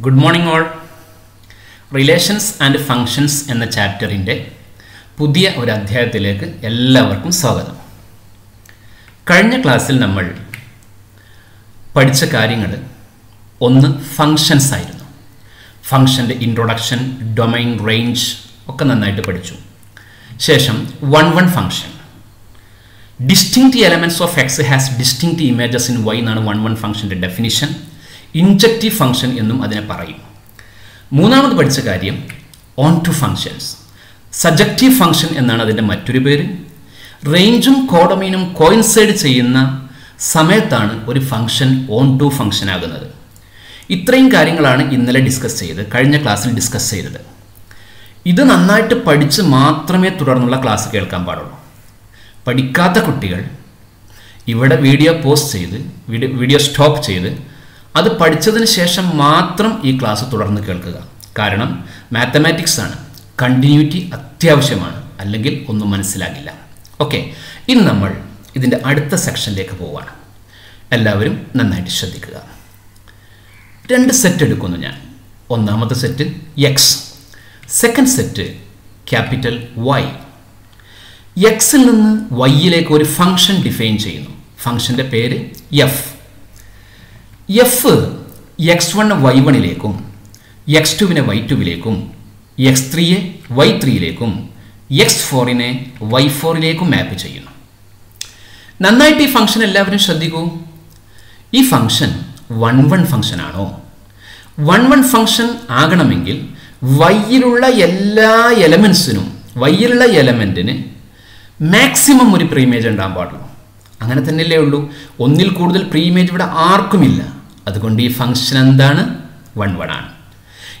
Good morning all relations and functions എന്ന ചാപ്റ്ററിന്റെ പുതിയ ഒരു അധ്യായത്തിലേക്ക് എല്ലാവർക്കും സ്വാഗതം. കഴിഞ്ഞ ക്ലാസ്സിൽ നമ്മൾ പഠിച്ച കാര്യങ്ങൾ ഒന്ന് ഫങ്ഷൻസ് ആയിരുന്നു. ഫങ്ഷന്റെ ഇൻട്രൊഡക്ഷൻ ഡൊമൈൻ റേഞ്ച് ഒക്കെ നന്നായിട്ട് പഠിച്ചു. ശേഷം one one function distinct elements of X has distinct images in Y എന്നാണ് വൺ വൺ ഫങ്ഷന്റെ ഡെഫിനിഷൻ ഇൻജക്റ്റീവ് ഫംഗ്ഷൻ എന്നും അതിനെ പറയും. മൂന്നാമത് പഠിച്ച കാര്യം onto functions surjective function എന്നാണ് അതിന്റെ മറ്റൊരു പേര്. റേഞ്ചും കോഡമീനും കോയിൻസൈഡ് ചെയ്യുന്ന സമയത്താണ് ഒരു ഫംഗ്ഷൻ ഓൺ ടു ഫംഗ്ഷൻ ആകുന്നത്. ഇത്രയും കാര്യങ്ങളാണ് ഇന്നലെ ഡിസ്കസ് ചെയ്തത് കഴിഞ്ഞ ക്ലാസ്സിൽ ഡിസ്കസ് ചെയ്തത്. ഇത് നന്നായിട്ട് പഠിച്ച് മാത്രമേ തുടർന്നുള്ള ക്ലാസ് കേൾക്കാൻ പാടുള്ളൂ. പഠിക്കാത്ത കുട്ടികൾ ഇവിടെ വീഡിയോ പോസ്റ്റ് ചെയ്ത് വീഡിയോ സ്റ്റോപ്പ് ചെയ്ത് അത് പഠിച്ചതിന് ശേഷം മാത്രം ഈ ക്ലാസ് തുടർന്ന് കേൾക്കുക. കാരണം മാത്തമാറ്റിക്സ് ആണ്. കണ്ടിന്യൂറ്റി അത്യാവശ്യമാണ്. അല്ലെങ്കിൽ ഒന്നും മനസ്സിലാകില്ല. ഓക്കെ ഇനി നമ്മൾ ഇതിന്റെ അടുത്ത സെക്ഷനിലേക്ക് പോവുകയാണ് എല്ലാവരും നന്നായിട്ട് ശ്രദ്ധിക്കുക. രണ്ട് സെറ്റ് എടുക്കുന്നു ഞാൻ. ഒന്നാമത്തെ set X second set capital Y എക്സിൽ നിന്ന് വൈയിലേക്ക് ഒരു ഫംഗ്ഷൻ ഡിഫൈൻ ചെയ്യുന്നു. ഫംഗ്ഷന്റെ പേര് F F X one Y വണ്ണിലേക്കും X ടുവിനെ വൈ ടുവിലേക്കും എക്സ് ത്രീയെ വൈ ത്രീയിലേക്കും എക്സ് ഫോറിനെ വൈ ഫോറിലേക്കും മാപ്പ് ചെയ്യുന്നു. നന്നായിട്ട് ഈ ഫംഗ്ഷൻ എല്ലാവരും ശ്രദ്ധിക്കൂ. ഈ ഫംഗ്ഷൻ വൺ വൺ ഫംഗ്ഷൻ ആണോ? വൺ വൺ ഫംഗ്ഷൻ ആകണമെങ്കിൽ വൈയിലുള്ള എല്ലാ എലമെൻസിനും വൈയിലുള്ള എലമെന്റിന് മാക്സിമം ഒരു പ്രീമേജ് ഉണ്ടാകാൻ പാടുള്ളൂ. അങ്ങനെ തന്നെയല്ലേ ഉള്ളൂ. ഒന്നിൽ കൂടുതൽ പ്രീമേജ് ഇവിടെ ആർക്കുമില്ല. അതുകൊണ്ട് ഈ ഫംഗ്ഷൻ എന്താണ്? വൺ വൺ ആണ്.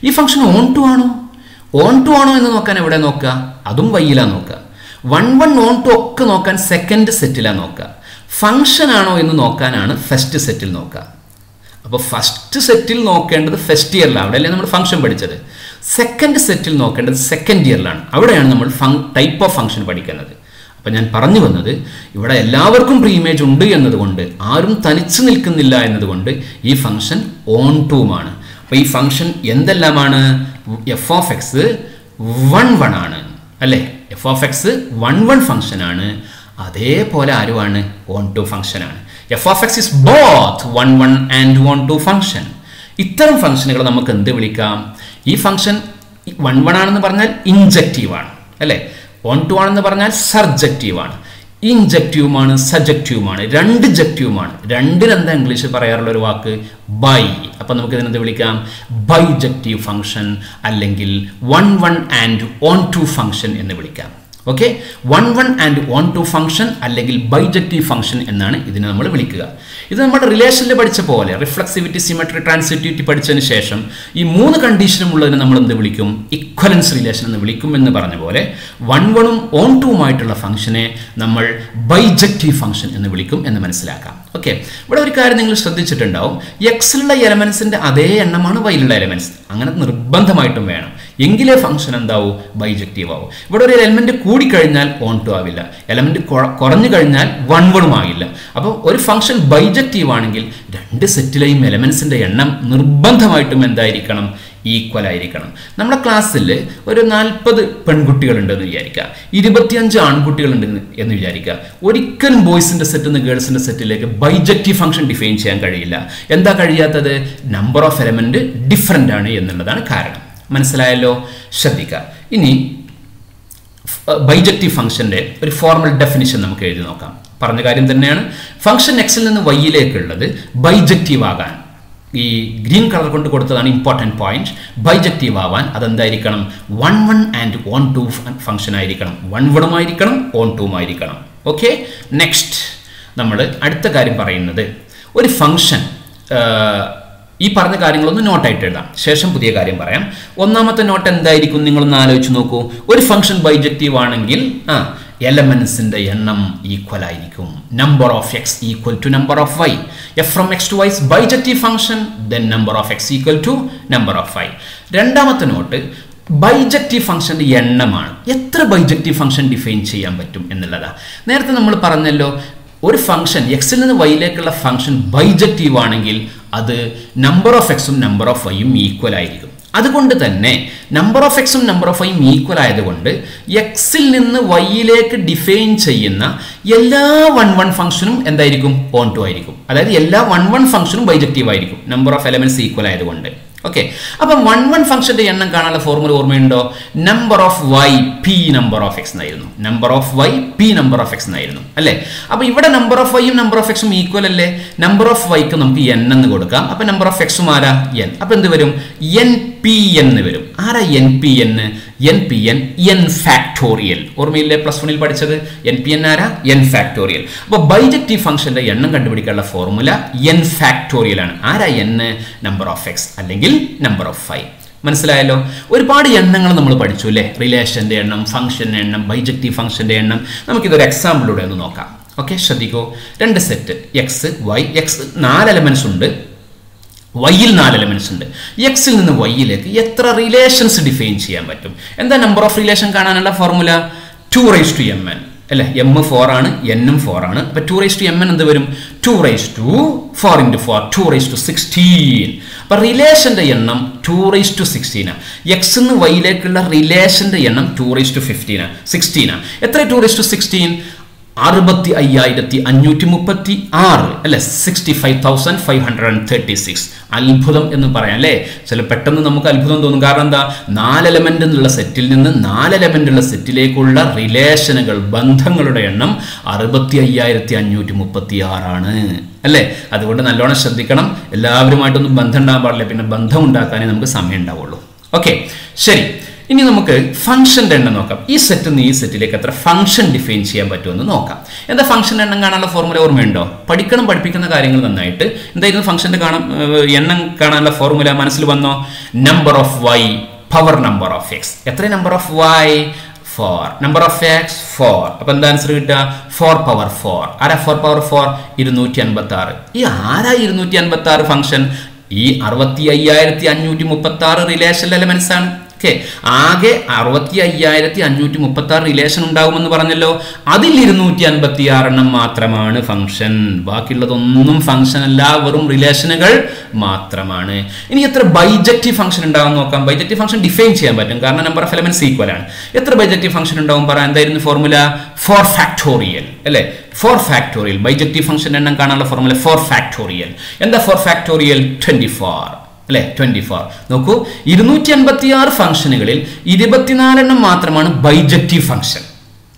ഈ ഫംഗ്ഷൻ ഓൺ ടു ആണോ? ഓൺ ടു ആണോ എന്ന് നോക്കാൻ എവിടെ നോക്കുക? അതും വൈയിലാ നോക്കുക. വൺ വൺ ഓൺ ടു ഒക്കെ നോക്കാൻ സെക്കൻഡ് സെറ്റിലാണ് നോക്കുക. ഫംഗ്ഷൻ ആണോ എന്ന് നോക്കാനാണ് ഫസ്റ്റ് സെറ്റിൽ നോക്കുക. അപ്പോൾ ഫസ്റ്റ് സെറ്റിൽ നോക്കേണ്ടത് ഫസ്റ്റ് ഇയറിലാണ് അവിടെയല്ലേ നമ്മൾ ഫംഗ്ഷൻ പഠിച്ചത്. സെക്കൻഡ് സെറ്റിൽ നോക്കേണ്ടത് സെക്കൻഡ് ഇയറിലാണ് അവിടെയാണ് നമ്മൾ ടൈപ്പ് ഓഫ് ഫംഗ്ഷൻ പഠിക്കുന്നത്. അപ്പം ഞാൻ പറഞ്ഞു വന്നത് ഇവിടെ എല്ലാവർക്കും പ്രീമേജ് ഉണ്ട് എന്നതുകൊണ്ട് ആരും തനിച്ച് നിൽക്കുന്നില്ല എന്നതുകൊണ്ട് ഈ ഫംഗ്ഷൻ ഓൺ ടൂമാണ് അപ്പോൾ ഈ ഫംഗ്ഷൻ എന്തെല്ലാമാണ്? F of X one one ആണ്. അല്ലേ? F of X one one function ആണ്. അതേപോലെ ആരുമാണ്? ഓൺ ടു ഫംഗ്ഷൻ ആണ്. F of X is both one one and onto function ഇത്തരം ഫംഗ്ഷനുകൾ നമുക്ക് എന്ത് വിളിക്കാം? ഈ ഫംഗ്ഷൻ വൺ വൺ ആണെന്ന് പറഞ്ഞാൽ ഇൻജക്റ്റീവ് ആണ്. അല്ലേ? ഓൺ ടു ആണെന്ന് പറഞ്ഞാൽ സർജക്റ്റീവാണ് ഇൻജക്റ്റീവുമാണ് സജക്റ്റീവുമാണ് രണ്ട് ജക്റ്റീവുമാണ് രണ്ടിനെന്താ ഇംഗ്ലീഷിൽ പറയാറുള്ള ഒരു വാക്ക് ബൈ. അപ്പം നമുക്ക് ഇതിനെന്ത് വിളിക്കാം? ബൈജക്റ്റീവ് ഫംഗ്ഷൻ അല്ലെങ്കിൽ one one and onto function എന്ന് വിളിക്കാം. Okay one one and one two function അല്ലെങ്കിൽ ബൈജക്റ്റീവ് ഫംഗ്ഷൻ എന്നാണ് ഇതിനെ നമ്മൾ വിളിക്കുക. ഇത് നമ്മുടെ റിലേഷനിൽ പഠിച്ച പോലെ റിഫ്ലക്സിവിറ്റി സിമെട്രി ട്രാൻസിറ്റിവിറ്റി പഠിച്ചതിന് ശേഷം ഈ മൂന്ന് കണ്ടീഷനും ഉള്ളതിനെ നമ്മൾ എന്ത് വിളിക്കും? ഇക്വലൻസ് റിലേഷൻ എന്ന് വിളിക്കും എന്ന് പറഞ്ഞ പോലെ വൺ വണും ഓൺ ടൂവുമായിട്ടുള്ള ഫംഗ്ഷനെ നമ്മൾ ബൈജക്റ്റീവ് ഫംഗ്ഷൻ എന്ന് വിളിക്കും എന്ന് മനസ്സിലാക്കാം. ഓക്കെ ഇവിടെ ഒരു കാര്യം നിങ്ങൾ ശ്രദ്ധിച്ചിട്ടുണ്ടാവും. എക്സിലുള്ള എലമെൻസിന്റെ അതേ എണ്ണമാണ് വൈയിലുള്ള എലമെൻസ് അങ്ങനെ നിർബന്ധമായിട്ടും വേണം. എങ്കിലേ ഫംഗ്ഷൻ എന്താവും? ബൈജക്റ്റീവ് ആവും. ഇവിടെ ഒരു എലമെന്റ് കൂടിക്കഴിഞ്ഞാൽ ഓൺ ടു ആവില്ല. എലമെന്റ് കുറഞ്ഞു കഴിഞ്ഞാൽ വൺ വണും ആകില്ല അപ്പോൾ ഒരു ഫംഗ്ഷൻ ബൈജക്റ്റീവ് ആണെങ്കിൽ രണ്ട് സെറ്റിലെയും എലമെന്റ്സിന്റെ എണ്ണം നിർബന്ധമായിട്ടും എന്തായിരിക്കണം? ഈക്വൽ ആയിരിക്കണം. നമ്മുടെ ക്ലാസ്സിൽ ഒരു നാൽപ്പത് പെൺകുട്ടികളുണ്ടെന്ന് വിചാരിക്കുക. ഇരുപത്തിയഞ്ച് ആൺകുട്ടികളുണ്ടെന്ന് എന്ന് വിചാരിക്കുക. ഒരിക്കലും ബോയ്സിന്റെ സെറ്റിൽ നിന്ന് ഗേൾസിന്റെ സെറ്റിലേക്ക് ബൈജക്റ്റീവ് ഫംഗ്ഷൻ ഡിഫൈൻ ചെയ്യാൻ കഴിയില്ല. എന്താ കഴിയാത്തത്? നമ്പർ ഓഫ് എലമെന്റ് ഡിഫറെന്റ് ആണ് എന്നുള്ളതാണ് കാരണം. മനസ്സിലായല്ലോ? ശ്രദ്ധിക്കുക ഇനി ബൈജക്റ്റീവ് ഫംഗ്ഷന്റെ ഒരു ഫോർമൽ ഡെഫിനിഷൻ നമുക്ക് എഴുതി നോക്കാം. പറഞ്ഞ കാര്യം തന്നെയാണ്. ഫംഗ്ഷൻ എക്സിൽ നിന്ന് വൈയിലേക്കുള്ളത് ബൈജക്റ്റീവ് ആകാൻ. ഈ ഗ്രീൻ കളർ കൊണ്ട് കൊടുത്തതാണ് ഇമ്പോർട്ടന്റ് പോയിന്റ്. ബൈജക്റ്റീവ് ആവാൻ അതെന്തായിരിക്കണം? One one and onto function ആയിരിക്കണം. വൺ വണും ആയിരിക്കണം ഓൺ ടൂം ആയിരിക്കണം. ഓക്കെ? നെക്സ്റ്റ് നമ്മൾ അടുത്ത കാര്യം പറയുന്നത് ഒരു ഫംഗ്ഷൻ ഈ പറഞ്ഞ കാര്യങ്ങളൊന്ന് നോട്ടായിട്ട് എഴുതാം. ശേഷം പുതിയ കാര്യം പറയാം. ഒന്നാമത്തെ നോട്ട് എന്തായിരിക്കും? നിങ്ങളൊന്ന് ആലോചിച്ച് നോക്കൂ. ഒരു ഫംഗ്ഷൻ ബൈജക്റ്റീവ് ആണെങ്കിൽ ആ എലമെൻസിന്റെ എണ്ണം ഈക്വൽ ആയിരിക്കും. Number of X equal to number of Y F from X to Y's bijective function then number of X equal to number of Y രണ്ടാമത്തെ നോട്ട് ബൈജക്റ്റീവ് ഫംഗ്ഷന്റെ എണ്ണമാണ്. എത്ര ബൈജക്റ്റീവ് ഫംഗ്ഷൻ ഡിഫൈൻ ചെയ്യാൻ പറ്റും എന്നുള്ളതാണ് നേരത്തെ നമ്മൾ പറഞ്ഞല്ലോ ഒരു ഫംഗ്ഷൻ എക്സിൽ നിന്ന് വൈയിലേക്കുള്ള ഫംഗ്ഷൻ ബൈജക്റ്റീവ് ആണെങ്കിൽ അത് നമ്പർ ഓഫ് എക്സും നമ്പർ ഓഫ് വൈയും ഈക്വൽ ആയിരിക്കും. അതുകൊണ്ട് തന്നെ നമ്പർ ഓഫ് എക്സും നമ്പർ ഓഫ് വൈയും ഈക്വൽ ആയതുകൊണ്ട് എക്സിൽ നിന്ന് വൈയിലേക്ക് ഡിഫൈൻ ചെയ്യുന്ന എല്ലാ വൺ വൺ ഫംഗ്ഷനും എന്തായിരിക്കും? ഓൺ ടു ആയിരിക്കും. അതായത് എല്ലാ വൺ വൺ ഫംഗ്ഷനും ബൈജക്റ്റീവ് ആയിരിക്കും. നമ്പർ ഓഫ് എലമെന്റ്സ് ഈക്വൽ ആയതുകൊണ്ട്. ഓക്കെ അപ്പം വൺ വൺ ഫംഗ്ഷന്റെ എണ്ണം കാണാനുള്ള ഫോർമുല ഓർമ്മയുണ്ടോ? Number of Y P number of X എന്നായിരുന്നു. Number of Y P number of X എന്നായിരുന്നു. അല്ലേ? അപ്പൊ ഇവിടെ നമ്പർ ഓഫ് വൈയും നമ്പർ ഓഫ് എക്സും ഈക്വൽ അല്ലേ? നമ്പർ ഓഫ് വൈക്ക് നമുക്ക് എൻ എന്ന് കൊടുക്കാം. അപ്പൊ നമ്പർ ഓഫ് എക്സും ആരാ? എൻ അപ്പൊ എന്ത് വരും? എൻ പി എന്ന് വരും. ആരാ എൻ പി എന്ന് N P N N factorial ഓർമ്മയില്ലേ പ്ലസ് വണ്ണിൽ പഠിച്ചത്? എൻ പി എൻ ആരാ? എൻ ഫാക്ടോറിയൽ അപ്പോൾ ബൈജക്റ്റീവ് ഫംഗ്ഷന്റെ എണ്ണം കണ്ടുപിടിക്കാനുള്ള ഫോർമുല എൻ ഫാക്ടോറിയൽ ആണ്. ആരാ എൻ നമ്പർ ഓഫ് എക്സ് അല്ലെങ്കിൽ നമ്പർ ഓഫ് ഫൈവ് മനസ്സിലായല്ലോ? ഒരുപാട് എണ്ണങ്ങൾ നമ്മൾ പഠിച്ചു അല്ലേ? റിലേഷന്റെ എണ്ണം ഫംഗ്ഷന്റെ എണ്ണം ബൈജക്റ്റീവ് ഫംഗ്ഷന്റെ എണ്ണം. നമുക്കിതൊരു എക്സാമ്പിളിലൂടെ ഒന്ന് നോക്കാം. ഓക്കെ ശ്രദ്ധിക്കൂ. രണ്ട് സെറ്റ് എക്സ് വൈ എക്സ് നാല് എലമെന്റ്സ് ഉണ്ട്. വൈയിൽ നാല് എലമെന്റ്സ് ഉണ്ട്. എക്സിൽ നിന്ന് വൈയിലേക്ക് എത്ര റിലേഷൻസ് ഡിഫൈൻ ചെയ്യാൻ പറ്റും? എന്താ നമ്പർ ഓഫ് റിലേഷൻ കാണാനുള്ള formula two raise to M N അല്ലെ? എം ഫോർ ആണ് എന്നും ഫോർ ആണ്. അപ്പൊ two raise to M N എന്ത് വരും? Two raise to four into four two raise to sixteen അപ്പൊ റിലേഷന്റെ എണ്ണം ടു റൈസ് ടു സിക്സ്റ്റീനാണ് എക്സ് നിന്ന് വൈയിലേക്കുള്ള റിലേഷന്റെ എണ്ണം ടു റൈസ് ടു ഫിഫ്റ്റീനാണ് സിക്സ്റ്റീനാണ് എത്ര ടു റൈസ് ടു സിക്സ്റ്റീൻ അറുപത്തി അയ്യായിരത്തി അഞ്ഞൂറ്റി മുപ്പത്തി ആറ് അല്ലെ? Sixty five thousand five hundred and thirty six അത്ഭുതം എന്ന് പറയാം അല്ലേ? ചില പെട്ടെന്ന് നമുക്ക് അത്ഭുതം തോന്നും. കാരണം എന്താ? നാല് എലമെന്റ് എന്നുള്ള സെറ്റിൽ നിന്ന് നാല് എലമെന്റ് ഉള്ള സെറ്റിലേക്കുള്ള റിലേഷനുകൾ ബന്ധങ്ങളുടെ എണ്ണം അറുപത്തി അയ്യായിരത്തി അഞ്ഞൂറ്റി മുപ്പത്തി ആറാണ് അല്ലേ? അതുകൊണ്ട് നല്ലോണം ശ്രദ്ധിക്കണം. എല്ലാവരുമായിട്ടൊന്നും ബന്ധം ഉണ്ടാകാൻ പാടില്ല പിന്നെ ബന്ധം ഉണ്ടാക്കാനേ നമുക്ക് സമയം ഉണ്ടാവുള്ളൂ ഓക്കെ. ശരി. ഇനി നമുക്ക് ഫംഗ്ഷന്റെ എണ്ണം നോക്കാം. ഈ സെറ്റിൽ നിന്ന് ഈ സെറ്റിലേക്ക് എത്ര ഫംഗ്ഷൻ ഡിഫൈൻ ചെയ്യാൻ പറ്റുമെന്ന് നോക്കാം. എന്താ ഫംഗ്ഷൻ എണ്ണം കാണാനുള്ള ഫോർമുല ഓർമ്മയുണ്ടോ? പഠിക്കണം പഠിപ്പിക്കുന്ന കാര്യങ്ങൾ നന്നായിട്ട്. എന്തായിരുന്നു ഫംഗ്ഷന്റെ കാണാൻ എണ്ണം കാണാനുള്ള ഫോർമുല മനസ്സിൽ വന്നോ? Number of Y power number of X എത്ര number of Y four number of X four അപ്പൊ എന്താ ആൻസർ കിട്ടുക? ഫോർ പവർ ഫോർ ആരാ ഫോർ പവർ ഫോർ ഇരുന്നൂറ്റി അൻപത്തി ആറ് ഈ ആരാ ഇരുന്നൂറ്റി അൻപത്തി ആറ് ഫംഗ്ഷൻ ഈ അറുപത്തി അയ്യായിരത്തി അഞ്ഞൂറ്റി മുപ്പത്തി ആറ് റിലേഷൻ എലമെന്റ്സ് ആണ് ഓക്കെ ആകെ അറുപത്തി അയ്യായിരത്തി അഞ്ഞൂറ്റി മുപ്പത്തി ആറ് റിലേഷൻ ഉണ്ടാകുമെന്ന് പറഞ്ഞല്ലോ. അതിൽ ഇരുന്നൂറ്റി അൻപത്തി ആറെണ്ണം മാത്രമാണ് ഫംഗ്ഷൻ ബാക്കിയുള്ളതൊന്നും ഫംഗ്ഷൻ അല്ല വെറും റിലേഷനുകൾ മാത്രമാണ്. ഇനി എത്ര ബൈജക്റ്റീവ് ഫംഗ്ഷൻ ഉണ്ടാവും നോക്കാം. ബൈജക്റ്റീവ് ഫംഗ്ഷൻ ഡിഫൈൻ ചെയ്യാൻ പറ്റും. കാരണം നമ്പർ ഓഫ് എലമെന്റ്സ് ഈക്വൽ ആണ്. എത്ര ബൈജക്റ്റീവ് ഫംഗ്ഷൻ ഉണ്ടാവും പറയാം എന്തായിരുന്നു ഫോർമുല ഫോർ ഫാക്ടോറിയൽ അല്ലേ? ഫോർ ഫാക്ടോറിയൽ ബൈജക്റ്റീവ് ഫംഗ്ഷൻ എണ്ണം കാണാനുള്ള ഫോർമുല ഫോർ ഫാക്ടോറിയൽ എന്താ ഫോർ ഫാക്ടോറിയൽ ട്വന്റി ഫോർ അല്ലെ? ട്വന്റി ഫോർ നോക്കൂ ഇരുന്നൂറ്റി അൻപത്തി ആറ് ഫംഗ്ഷനുകളിൽ ഇരുപത്തിനാലെണ്ണം മാത്രമാണ് ബൈജക്റ്റീവ് ഫംഗ്ഷൻ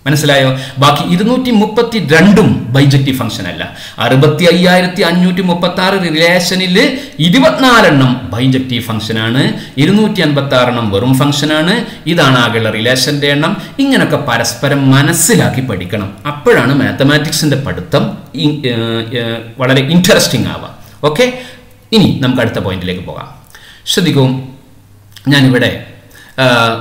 മനസ്സിലായോ? ബാക്കി ഇരുന്നൂറ്റി മുപ്പത്തി രണ്ടും ബൈജക്റ്റീവ് ഫംഗ്ഷൻ അല്ല. അറുപത്തി അയ്യായിരത്തി അഞ്ഞൂറ്റി മുപ്പത്തി ആറ് റിലേഷനിൽ ഇരുപത്തിനാലെണ്ണം ബൈജക്റ്റീവ് ഫംഗ്ഷൻ ആണ്. ഇരുന്നൂറ്റി അൻപത്തി ആറെണ്ണം വെറും ഫംഗ്ഷൻ ആണ്. ഇതാണ് ആകെയുള്ള റിലേഷന്റെ എണ്ണം. ഇങ്ങനൊക്കെ പരസ്പരം മനസ്സിലാക്കി പഠിക്കണം. അപ്പോഴാണ് മാത്തമാറ്റിക്സിന്റെ പഠിത്തം വളരെ ഇൻട്രസ്റ്റിംഗ് ആവുക. ഓക്കെ ഇനി നമുക്ക് അടുത്ത പോയിന്റിലേക്ക് പോകാം. ശ്രദ്ധിക്കൂ ഞാനിവിടെ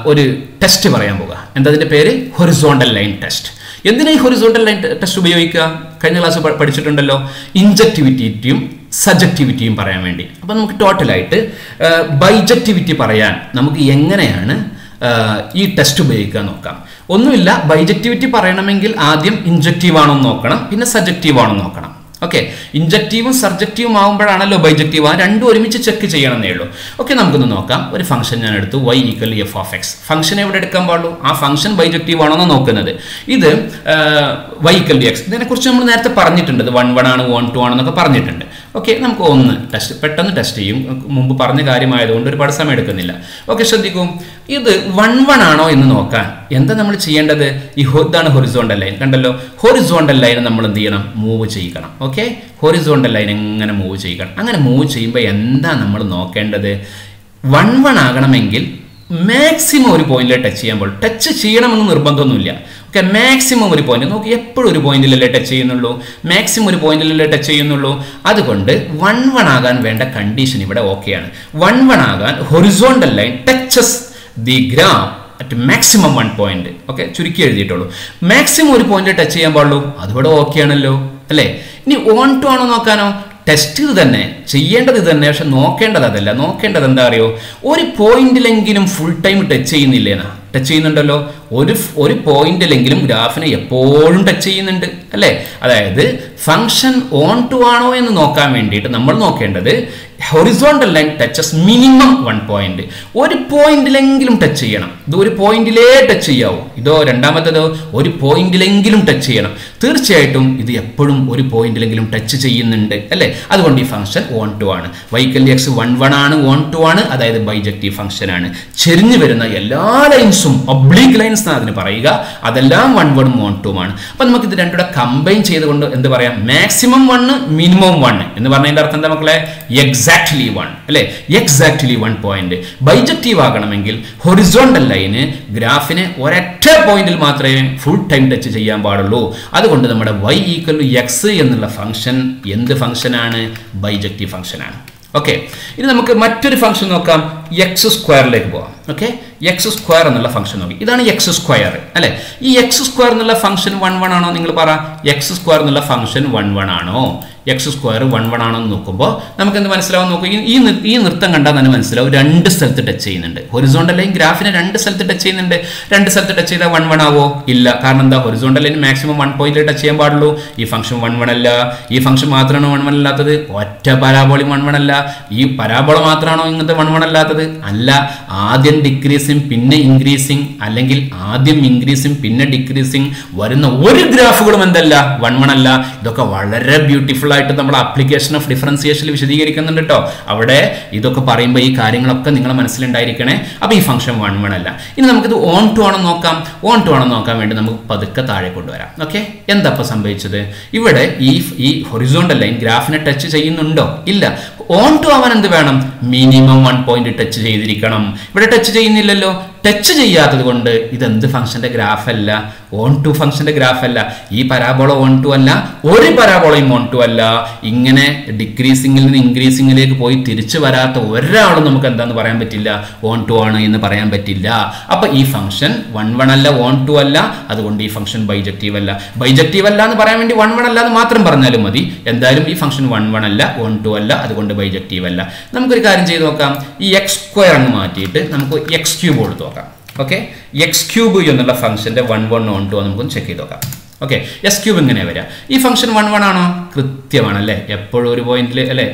ഒരു ടെസ്റ്റ് പറയാൻ പോകുക എന്താ അതിന്റെ പേര്? Horizontal line test. എന്തിനാ ഈ ഹൊറിസോണ്ടൽ ലൈൻ ടെസ്റ്റ് ഉപയോഗിക്കുക? കഴിഞ്ഞ ക്ലാസ് പഠിച്ചിട്ടുണ്ടല്ലോ. ഇൻജക്ടിവിറ്റിയും സജക്ടിവിറ്റിയും പറയാൻ വേണ്ടി. അപ്പം നമുക്ക് ടോട്ടലായിട്ട് ബൈജക്ടിവിറ്റി പറയാൻ നമുക്ക് എങ്ങനെയാണ് ഈ ടെസ്റ്റ് ഉപയോഗിക്കുക നോക്കാം. ഒന്നുമില്ല ബൈജക്ടിവിറ്റി പറയണമെങ്കിൽ ആദ്യം ഇൻജക്റ്റീവ് ആണോ നോക്കണം പിന്നെ സജക്റ്റീവ് ആണോ നോക്കണം. ഓക്കെ ഇൻജക്റ്റീവും സർജക്റ്റീവും ആകുമ്പോഴാണല്ലോ ബൈജക്റ്റീവ് ആ രണ്ടും ഒരുമിച്ച് ചെക്ക് ചെയ്യണമെന്നേ ഉള്ളൂ. ഓക്കെ നമുക്കൊന്ന് നോക്കാം. ഒരു ഫംഗ്ഷൻ ഞാൻ എടുത്തു Y equal F of X function എവിടെ എടുക്കാൻ പാടുള്ളൂ? ആ ഫംഗ്ഷൻ ബൈജക്റ്റീവ് ആണോ നോക്കുന്നത്. ഇത് വൈ ഈക്വൽ എക്സ് ഇതിനെക്കുറിച്ച് നമ്മൾ നേരത്തെ പറഞ്ഞിട്ടുണ്ട്. വൺ വൺ ആണ് വൺ ടു ആണെന്നൊക്കെ പറഞ്ഞിട്ടുണ്ട്. ഓക്കെ നമുക്ക് ഒന്ന് ടെസ്റ്റ് പെട്ടെന്ന് ടെസ്റ്റ് ചെയ്യും. മുമ്പ് പറഞ്ഞ കാര്യമായതുകൊണ്ട് ഒരുപാട് സമയം എടുക്കുന്നില്ല ഓക്കെ ശ്രദ്ധിക്കും. ഇത് വൺ വൺ ആണോ എന്ന് നോക്കാൻ. എന്താ നമ്മൾ ചെയ്യേണ്ടത്? ഈ ഇതാണ് ഹൊറിസോണ്ടൽ ലൈൻ കണ്ടല്ലോ? ഹൊറിസോണ്ടൽ ലൈൻ നമ്മൾ എന്ത് ചെയ്യണം? മൂവ് ചെയ്യിക്കണം. ഓക്കെ ഹൊറിസോണ്ടൽ ലൈൻ എങ്ങനെ മൂവ് ചെയ്യിക്കണം? അങ്ങനെ മൂവ് ചെയ്യുമ്പോൾ എന്താ നമ്മൾ നോക്കേണ്ടത്? വൺ വൺ ആകണമെങ്കിൽ മാക്സിമം ഒരു പോയിന്റിൽ ടച്ച് ചെയ്യാൻ ചെയ്യുമ്പോൾ ടച്ച് ചെയ്യണമെന്ന് നിർബന്ധമൊന്നുമില്ല. ഓക്കെ മാക്സിമം ഒരു പോയിന്റ് നോക്കി എപ്പോഴും ഒരു പോയിന്റിലല്ലേ ടച്ച് ചെയ്യുന്നുള്ളൂ. മാക്സിമം ഒരു പോയിന്റിലല്ലേ ടച്ച് ചെയ്യുന്നുള്ളൂ. അതുകൊണ്ട് വൺ വൺ ആകാൻ വേണ്ട കണ്ടീഷൻ ഇവിടെ ഓക്കെയാണ് വൺ വൺ ആകാൻ horizontal line touches the graph at maximum one point okay ചുരുക്കി എഴുതിയിട്ടുള്ളൂ. മാക്സിമം ഒരു പോയിന്റ് ടച്ച് ചെയ്യാൻ പാടുള്ളൂ. അതിവിടെ ഓക്കെ ആണല്ലോ. അല്ലേ? ഇനി ഓൺ ടു ആണോ നോക്കാനോ? ടെസ്റ്റ് ഇത് തന്നെ. ചെയ്യേണ്ടത് ഇത് തന്നെ പക്ഷെ നോക്കേണ്ടത് അതല്ല. നോക്കേണ്ടത് എന്താ അറിയോ? ഒരു പോയിന്റിലെങ്കിലും ഫുൾ ടൈം ടച്ച് ചെയ്യുന്നില്ലേനാ ടച്ച് ചെയ്യുന്നുണ്ടല്ലോ. ഒരു ഒരു പോയിന്റിലെങ്കിലും ഗ്രാഫിനെ എപ്പോഴും ടച്ച് ചെയ്യുന്നുണ്ട് അല്ലേ? അതായത് ഫംഗ്ഷൻ ഓൺ ടു ആണോ എന്ന് നോക്കാൻ വേണ്ടിയിട്ട് നമ്മൾ നോക്കേണ്ടത് horizontal line touches minimum one point ഒരു പോയിന്റിലെങ്കിലും ടച്ച് ചെയ്യണം. ഇത് ഒരു പോയിന്റിലേ ടച്ച് ചെയ്യാവൂ. ഇതോ രണ്ടാമത്തേതോ? ഒരു പോയിന്റിലെങ്കിലും ടച്ച് ചെയ്യണം. തീർച്ചയായിട്ടും ഇത് എപ്പോഴും ഒരു പോയിന്റിലെങ്കിലും ടച്ച് ചെയ്യുന്നുണ്ട് അല്ലേ? അതുകൊണ്ട് ഈ ഫംഗ്ഷൻ ഓൺ ടു ആണ്. വൈക്കൽ എക്സ് വൺ വൺ ആണ് ഓൺ ടു ആണ് അതായത് ബൈജക്റ്റീവ് ഫംഗ്ഷൻ ആണ്. ചെരിഞ്ഞു വരുന്ന എല്ലാ ലൈൻസും ഒബ്ലീക്ക് ലൈൻസ് എന്നാണ് അതിന് പറയുക. അതെല്ലാം വൺ വണ്ണും ഓൺ ടു ആണ്. അപ്പൊ നമുക്ക് ഇത് രണ്ടുകൂടെ കമ്പൈൻ ചെയ്തുകൊണ്ട് എന്ത് പറയാം? മാക്സിമം വണ്ണ് മിനിമം വൺ എന്ന് പറഞ്ഞതിന്റെ അർത്ഥം എന്താ മക്കളെ? എക്സാക്ട്ലി വൺ അല്ലെ? എക്സാക്ട്ലി വൺ പോയിന്റ് ബൈജക്റ്റീവ് ആകണമെങ്കിൽ ഹൊറിസോണ്ടൽ ലൈന് ഗ്രാഫിനെ ഒരൊറ്റ പോയിന്റിൽ മാത്രമേ ഫുൾ ടൈം ടച്ച് ചെയ്യാൻ പാടുള്ളൂ. അതുകൊണ്ട് നമ്മുടെ വൈ ഈക്വൽ ടു എക്സ് എന്നുള്ള ഫംഗ്ഷൻ എന്ത് ഫംഗ്ഷനാണ് ബൈജക്റ്റീവ് ഫംഗ്ഷനാണ് ഓക്കെ ഇനി നമുക്ക് മറ്റൊരു ഫംഗ്ഷൻ നോക്കാം. എക്സ് സ്ക്വയറിലേക്ക് പോവാം. ഓക്കെ എക്സ് സ്ക്വയർ എന്നുള്ള ഫംഗ്ഷൻ നോക്കി. ഇതാണ് എക്സ് സ്ക്വയർ അല്ലെ? ഈ എക്സ് സ്ക്വയർ എന്നുള്ള ഫംഗ്ഷൻ വൺ വൺ ആണോ? നിങ്ങൾ പറ. എക്സ് സ്ക്വയർ എന്നുള്ള ഫംഗ്ഷൻ വൺ വൺ ആണോ? എക്സ് സ്ക്വയർ വൺ വൺ എന്ന് നോക്കുമ്പോൾ നമുക്ക് എന്ത് മനസ്സിലാവും? നോക്കും ഈ- ഈ നൃത്തം കണ്ടാൽ തന്നെ മനസ്സിലാവും. രണ്ട് സ്ഥലത്ത് ടച്ച് ചെയ്യുന്നുണ്ട്. ഹൊറിസോണ്ടൽ ലൈൻ ഗ്രാഫിനെ രണ്ട് സ്ഥലത്ത് ടച്ച് ചെയ്യുന്നുണ്ട്. രണ്ട് സ്ഥലത്ത് ടച്ച് ചെയ്താൽ വൺ വൺ ആവോ? ഇല്ല. കാരണം എന്താ? Horizontal line maximum one point touch ചെയ്യാൻ പാടുള്ളൂ. ഈ ഫംഗ്ഷൻ വൺ വൺ അല്ല. ഈ ഫംഗ്ഷൻ മാത്രമാണ് വൺ വൺ അല്ലാത്തത്? ഒറ്റ പരാബോളി വൺ വൺ അല്ല. ഈ പരാബോള മാത്രമാണോ ഇങ്ങനത്തെ വൺ വൺ അല്ലാത്തത്? അല്ല. ആദ്യം ഡിക്രീസിങ് പിന്നെ ഇൻക്രീസിങ് അല്ലെങ്കിൽ ആദ്യം ഇൻക്രീസിങ് പിന്നെ ഡിക്രീസിങ് വരുന്ന ഒരു ഗ്രാഫുകളും എന്തല്ല? വൺ വൺ അല്ല ഇതൊക്കെ വളരെ ബ്യൂട്ടിഫുൾ ആയിട്ട് നമ്മൾ അപ്ലിക്കേഷൻ ഓഫ് ഡിഫറൻസിയേഷനിൽ വിശദീകരിക്കുന്നുണ്ട് കേട്ടോ അവിടെ ഇതൊക്കെ പറയുമ്പോൾ ഈ കാര്യങ്ങളൊക്കെ നിങ്ങളെ മനസ്സിലുണ്ടായിരിക്കണേ. അപ്പോൾ ഈ ഫംഗ്ഷൻ വൺ വൺ അല്ല ഇനി നമുക്കിത് ഓൺ ടു ആണെന്ന് നോക്കാം. ഓൺ ടു ആണെന്ന് നോക്കാൻ വേണ്ടി നമുക്ക് പതുക്കെ താഴെ കൊണ്ടുവരാം. ഓക്കെ എന്താ സംഭവിച്ചത്? ഇവിടെ ഈ ഈ ഹൊറിസോണ്ടൽ ലൈൻ ഗ്രാഫിനെ ടച്ച് ചെയ്യുന്നുണ്ടോ? ഇല്ല. ഓൺ ടു ആവാൻ എന്ത് വേണം? മിനിമം വൺ പോയിന്റ് ടച്ച് ചെയ്തിരിക്കണം. ഇവിടെ ടച്ച് ചെയ്യുന്നില്ലല്ലോ. ടച്ച് ചെയ്യാത്തത് കൊണ്ട് ഇതെന്ത് ഫംഗ്ഷന്റെ അല്ല? ഓൺ ടു ഫംഗ്ഷന്റെ അല്ല. ഈ പരാബോള ഓൺ ടു അല്ല. ഒരു പരാബോളയും ഓൺ ടു അല്ല. ഇങ്ങനെ ഡിക്രീസിംഗിൽ നിന്ന് ഇൻക്രീസിംഗിലേക്ക് പോയി തിരിച്ചു വരാത്ത ഒരാളും നമുക്ക് എന്താന്ന് പറയാൻ പറ്റില്ല? ഓൺ ടു ആണ് എന്ന് പറയാൻ പറ്റില്ല. അപ്പൊ ഈ ഫംഗ്ഷൻ വൺ വൺ അല്ല ഓൺ ടു അല്ല. അതുകൊണ്ട് ഈ ഫംഗ്ഷൻ ബൈജക്റ്റീവ് അല്ല. ബൈജക്റ്റീവ് അല്ല എന്ന് പറയാൻ വേണ്ടി വൺ വൺ അല്ല എന്ന് മാത്രം പറഞ്ഞാലും മതി. എന്തായാലും ഈ ഫംഗ്ഷൻ വൺ വൺ അല്ല ഓൺ ടു അല്ല. അതുകൊണ്ട് ബൈജക്റ്റീവ് അല്ല. നമുക്കൊരു കാര്യം ചെയ്ത് നോക്കാം. ഈ എക്സ് സ്ക്വയർ അങ്ങ് മാറ്റിയിട്ട് നമുക്ക് എക്സ് ക്യൂബ് കൊടുത്ത് ഓക്കെ എക്സ് ക്യൂബ് എന്നുള്ള ഫംഗ്ഷന്റെ വൺ വൺ ഓൺ ടു നമുക്കൊന്ന് ചെക്ക് ചെയ്ത് നോക്കാം. ഓക്കെ എസ് ക്യൂബ് ഇങ്ങനെ വരാം ഈ ഫംഗ്ഷൻ വൺ വൺ ആണോ? കൃത്യമാണ് അല്ലേ? എപ്പോഴും ഒരു പോയിന്റിൽ അല്ലേ?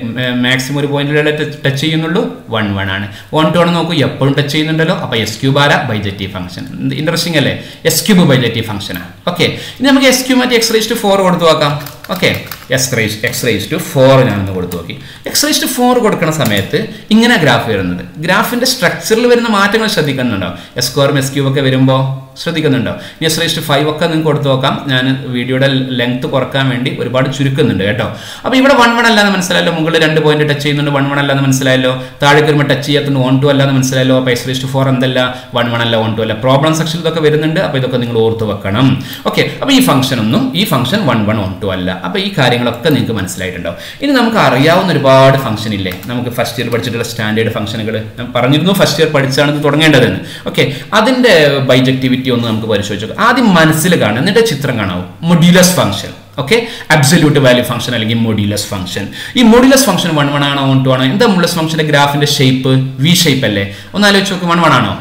മാക്സിമം ഒരു പോയിന്റിലല്ലേ ടച്ച് ചെയ്യുന്നുള്ളൂ? വൺ വൺ ആണ്. വൺ ടു ആണ് നോക്കൂ എപ്പോഴും ടച്ച് ചെയ്യുന്നുണ്ടല്ലോ. അപ്പോൾ എസ് ക്യൂബ് ആരാ? ബൈജറ്റീവ് ഫംഗ്ഷൻ ഇൻട്രസ്റ്റിംഗ് അല്ലേ? എസ് ക്യൂബ് ബൈജറ്റീവ് ഫംഗ്ഷനാണ് ഓക്കെ ഇനി നമുക്ക് എസ് ക്യൂബ് മാറ്റി എക്സ് റേസ് ടു ഫോർ കൊടുത്തു നോക്കാം. Okay X raise X raise to four ഞാനൊന്ന് കൊടുത്തു നോക്കി. എക്സ് റേസ് ടു ഫോർ കൊടുക്കുന്ന സമയത്ത് ഇങ്ങനെ ഗ്രാഫ് വരുന്നത്. ഗ്രാഫിന്റെ സ്ട്രക്ചറിൽ വരുന്ന മാറ്റങ്ങൾ ശ്രദ്ധിക്കുന്നുണ്ടോ? എസ് സ്ക്വയറും എസ് ക്യൂബ് ഒക്കെ വരുമ്പോൾ ശ്രദ്ധിക്കുന്നുണ്ടോ? ഇനി എസ് റേസ് ടു ഫൈവ് ഒക്കെ നിങ്ങൾക്ക് കൊടുത്തു നോക്കാം. ഞാൻ വീഡിയോയുടെ ലെങ്ത് കുറയ്ക്കാൻ വേണ്ടി ഒരുപാട് ചുരുക്കുന്നുണ്ട് കേട്ടോ. അപ്പോൾ ഇവിടെ വൺ വൺ അല്ലാന്ന് മനസ്സിലായല്ലോ? മുകളിൽ രണ്ട് പോയിന്റ് ടച്ച് ചെയ്യുന്നുണ്ട്. വൺ വൺ അല്ലാന്ന് മനസ്സിലായല്ലോ? താഴേക്ക് വരുമ്പോൾ ടച്ച് ചെയ്യാത്തതുകൊണ്ട് ഓൺ ടു അല്ലാന്ന് മനസ്സിലായല്ലോ? അപ്പോൾ എസ് റേസ് ടു ഫോർ എന്തല്ല? വൺ വൺ അല്ല ഓൺ ടു അല്ല. പ്രോബ്ലം സെക്ഷൻ ഇതൊക്കെ വരുന്നുണ്ട്. അപ്പോൾ ഇതൊക്കെ നിങ്ങൾ ഓർത്ത് വെക്കണം. ഓക്കെ അപ്പോൾ ഈ ഫംഗ്ഷൻ ഒന്നും ഈ function one one onto അല്ല. അപ്പോൾ ഈ കാര്യങ്ങളൊക്കെ നിങ്ങൾക്ക് മനസ്സിലായിട്ടുണ്ടാവും. ഇനി നമുക്ക് അറിയാവുന്ന ഒരുപാട് ഫംഗ്ഷൻ ഇല്ലേ? നമുക്ക് ഫസ്റ്റ് ഇയർ പഠിച്ചിട്ടുള്ള സ്റ്റാൻഡേർഡ് ഫംഗ്ഷനുകൾ ഞാൻ പറഞ്ഞിരുന്നു ഫസ്റ്റ് ഇയർ പഠിച്ചാണ് ഇത് തുടങ്ങേണ്ടതെന്ന്. ഓക്കെ അതിന്റെ ബൈജക്ടിവിറ്റി ഒന്ന് നമുക്ക് പരിശോധിച്ചു ആദ്യം മനസ്സിൽ കാണാം എന്നിട്ട് ചിത്രം കാണാവും. Modulus function okay absolute value function അല്ലെങ്കിൽ മൊഡ്യൂലസ് ഫംഗ്ഷൻ ഈ മൊഡ്യൂലസ് ഫംഗ്ഷൻ വൺ വൺ ആണോ വൺ ടു ആണോ? എന്താ മൊഡ്യൂലസ് ഫംഗ്ഷന്റെ ഗ്രാഫിന്റെ ഷേപ്പ് വി ഷേപ്പ് അല്ലേ? ഒന്ന് ആലോചിച്ച് നോക്ക്. വൺ വൺ ആണോ?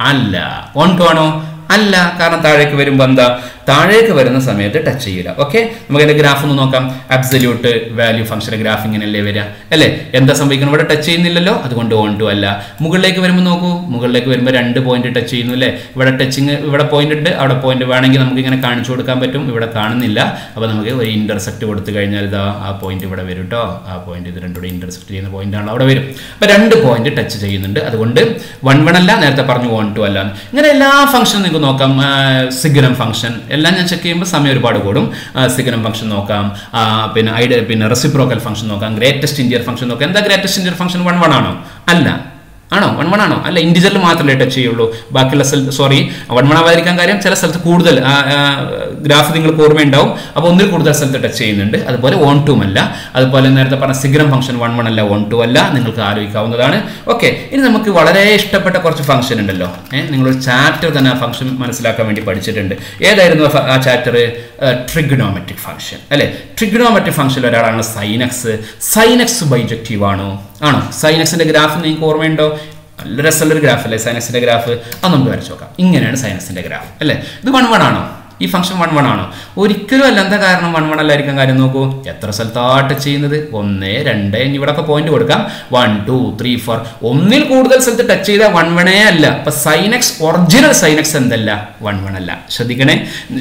അല്ല. വൺ ടു ആണോ? അല്ല. കാരണം താഴേക്ക് വരുമ്പോൾ എന്താ? താഴേക്ക് വരുന്ന സമയത്ത് ടച്ച് ചെയ്യില്ല ഓക്കെ നമുക്ക് അതിന്റെ ഗ്രാഫ് ഒന്ന് നോക്കാം. അബ്സല്യൂട്ട് വാല്യൂ ഫംഗ്ഷന്റെ ഗ്രാഫ് ഇങ്ങനെയല്ലേ വരിക? അല്ലേ? എന്താ സംഭവിക്കണം ഇവിടെ ടച്ച് ചെയ്യുന്നില്ലല്ലോ? അതുകൊണ്ട് ഓൺ ടു അല്ല. മുകളിലേക്ക് വരുമ്പോൾ നോക്കൂ. മുകളിലേക്ക് വരുമ്പോൾ രണ്ട് പോയിന്റ് ടച്ച് ചെയ്യുന്നു അല്ലേ? ഇവിടെ ടച്ചിങ് ഇവിടെ പോയിന്റ് ഉണ്ട്. അവിടെ പോയിന്റ് വേണമെങ്കിൽ നമുക്ക് ഇങ്ങനെ കാണിച്ചു കൊടുക്കാൻ പറ്റും. ഇവിടെ കാണുന്നില്ല. അപ്പോൾ നമുക്ക് ഒരു ഇന്റർസെക്ട് കൊടുത്തു കഴിഞ്ഞാൽ ഇതാ ആ പോയിന്റ് ഇവിടെ വരും കേട്ടോ ആ പോയിന്റ് ഇത് രണ്ടുകൂടെ ഇന്റർസെക്ട് ചെയ്യുന്ന പോയിന്റ് ആണ്. അവിടെ വരും. അപ്പോൾ രണ്ട് പോയിന്റ് ടച്ച് ചെയ്യുന്നുണ്ട്. അതുകൊണ്ട് വൺ വൺ അല്ല. നേരത്തെ പറഞ്ഞു വൺ ടു അല്ല. ഇങ്ങനെ എല്ലാ ഫംഗ്ഷനും നിങ്ങൾക്ക് നോക്കാം. സിഗ്നം ഫംഗ്ഷൻ എല്ലാം ഞാൻ ചെക്ക് ചെയ്യുമ്പോൾ സമയം ഒരുപാട് കൂടും. സിഗ്നം ഫംഗ്ഷൻ നോക്കാം. പിന്നെ ഐഡിയ പിന്നെ റെസിപ്രോക്കൽ ഫംഗ്ഷൻ നോക്കാം. ഗ്രേറ്റസ്റ്റ് ഇന്ത്യർ ഫംഗ്ഷൻ നോക്കാം. എന്താ greatest integer function one one ആണോ? അല്ല. ആണോ? വൺ വൺ ആണോ? അല്ല ഇൻഡിജറിൽ മാത്രമേ ടച്ച് ചെയ്യുള്ളൂ. ബാക്കിയുള്ള സ്ഥലത്ത് സോറി വൺ വൺ ആവാതിരിക്കാൻ കാര്യം ചില സ്ഥലത്ത് കൂടുതൽ ഗ്രാഫ് നിങ്ങൾക്ക് ഓർമ്മയുണ്ടാവും. അപ്പോൾ ഒന്നിൽ കൂടുതൽ സ്ഥലത്ത് ടച്ച് ചെയ്യുന്നുണ്ട്. അതുപോലെ ഓൺ ടു അല്ല. അതുപോലെ നേരത്തെ പറഞ്ഞ സിഗ്രം ഫംഗ്ഷൻ വൺ വൺ അല്ല ഓൺ ടു അല്ല. നിങ്ങൾക്ക് ആലോചിക്കാവുന്നതാണ്. ഓക്കെ ഇനി നമുക്ക് വളരെ ഇഷ്ടപ്പെട്ട കുറച്ച് ഫംഗ്ഷൻ ഉണ്ടല്ലോ. ഏഹ് നിങ്ങളൊരു ചാപ്റ്റർ തന്നെ ആ ഫംഗ്ഷൻ മനസ്സിലാക്കാൻ വേണ്ടി പഠിച്ചിട്ടുണ്ട്. ഏതായിരുന്നു ആ ചാപ്റ്റർ ട്രിഗ്നോമെട്രിക് ഫംഗ്ഷൻ അല്ലെ? ട്രിഗ്നോമെട്രിക് ഫംഗ്ഷൻ ഒരാളാണ് sine x sine x bijective ആണോ? ആണോ? സൈനക്സിന്റെ ഗ്രാഫ് നിങ്ങൾക്ക് ഓർമ്മയുണ്ടോ? നല്ല രസമുള്ളൊരു ഗ്രാഫ് അല്ലേ? സൈനക്സിന്റെ ഗ്രാഫ് അത് നമുക്ക് വരച്ചു നോക്കാം. ഇങ്ങനെയാണ് സൈനക്സിന്റെ ഗ്രാഫ് അല്ലേ? ഇത് വൺ വൺ ആണോ? ഈ ഫംഗ്ഷൻ വൺ വൺ ആണ്. ഒരിക്കലും അല്ല എന്താ കാരണം വൺ വൺ അല്ലായിരിക്കും. കാര്യം നോക്കൂ എത്ര സ്ഥലത്താട്ട് ചെയ്യുന്നത്? ഒന്ന് രണ്ട് ഇനി ഇവിടെ ഒക്കെ പോയിന്റ് കൊടുക്കാം. വൺ ടു ത്രീ ഫോർ ഒന്നിൽ കൂടുതൽ സ്ഥലത്ത് ടച്ച് ചെയ്താൽ വൺ വണേ അല്ല. അപ്പൊ sine x original sine x എന്തല്ല? വൺ വൺ അല്ല. ശ്രദ്ധിക്കണേ.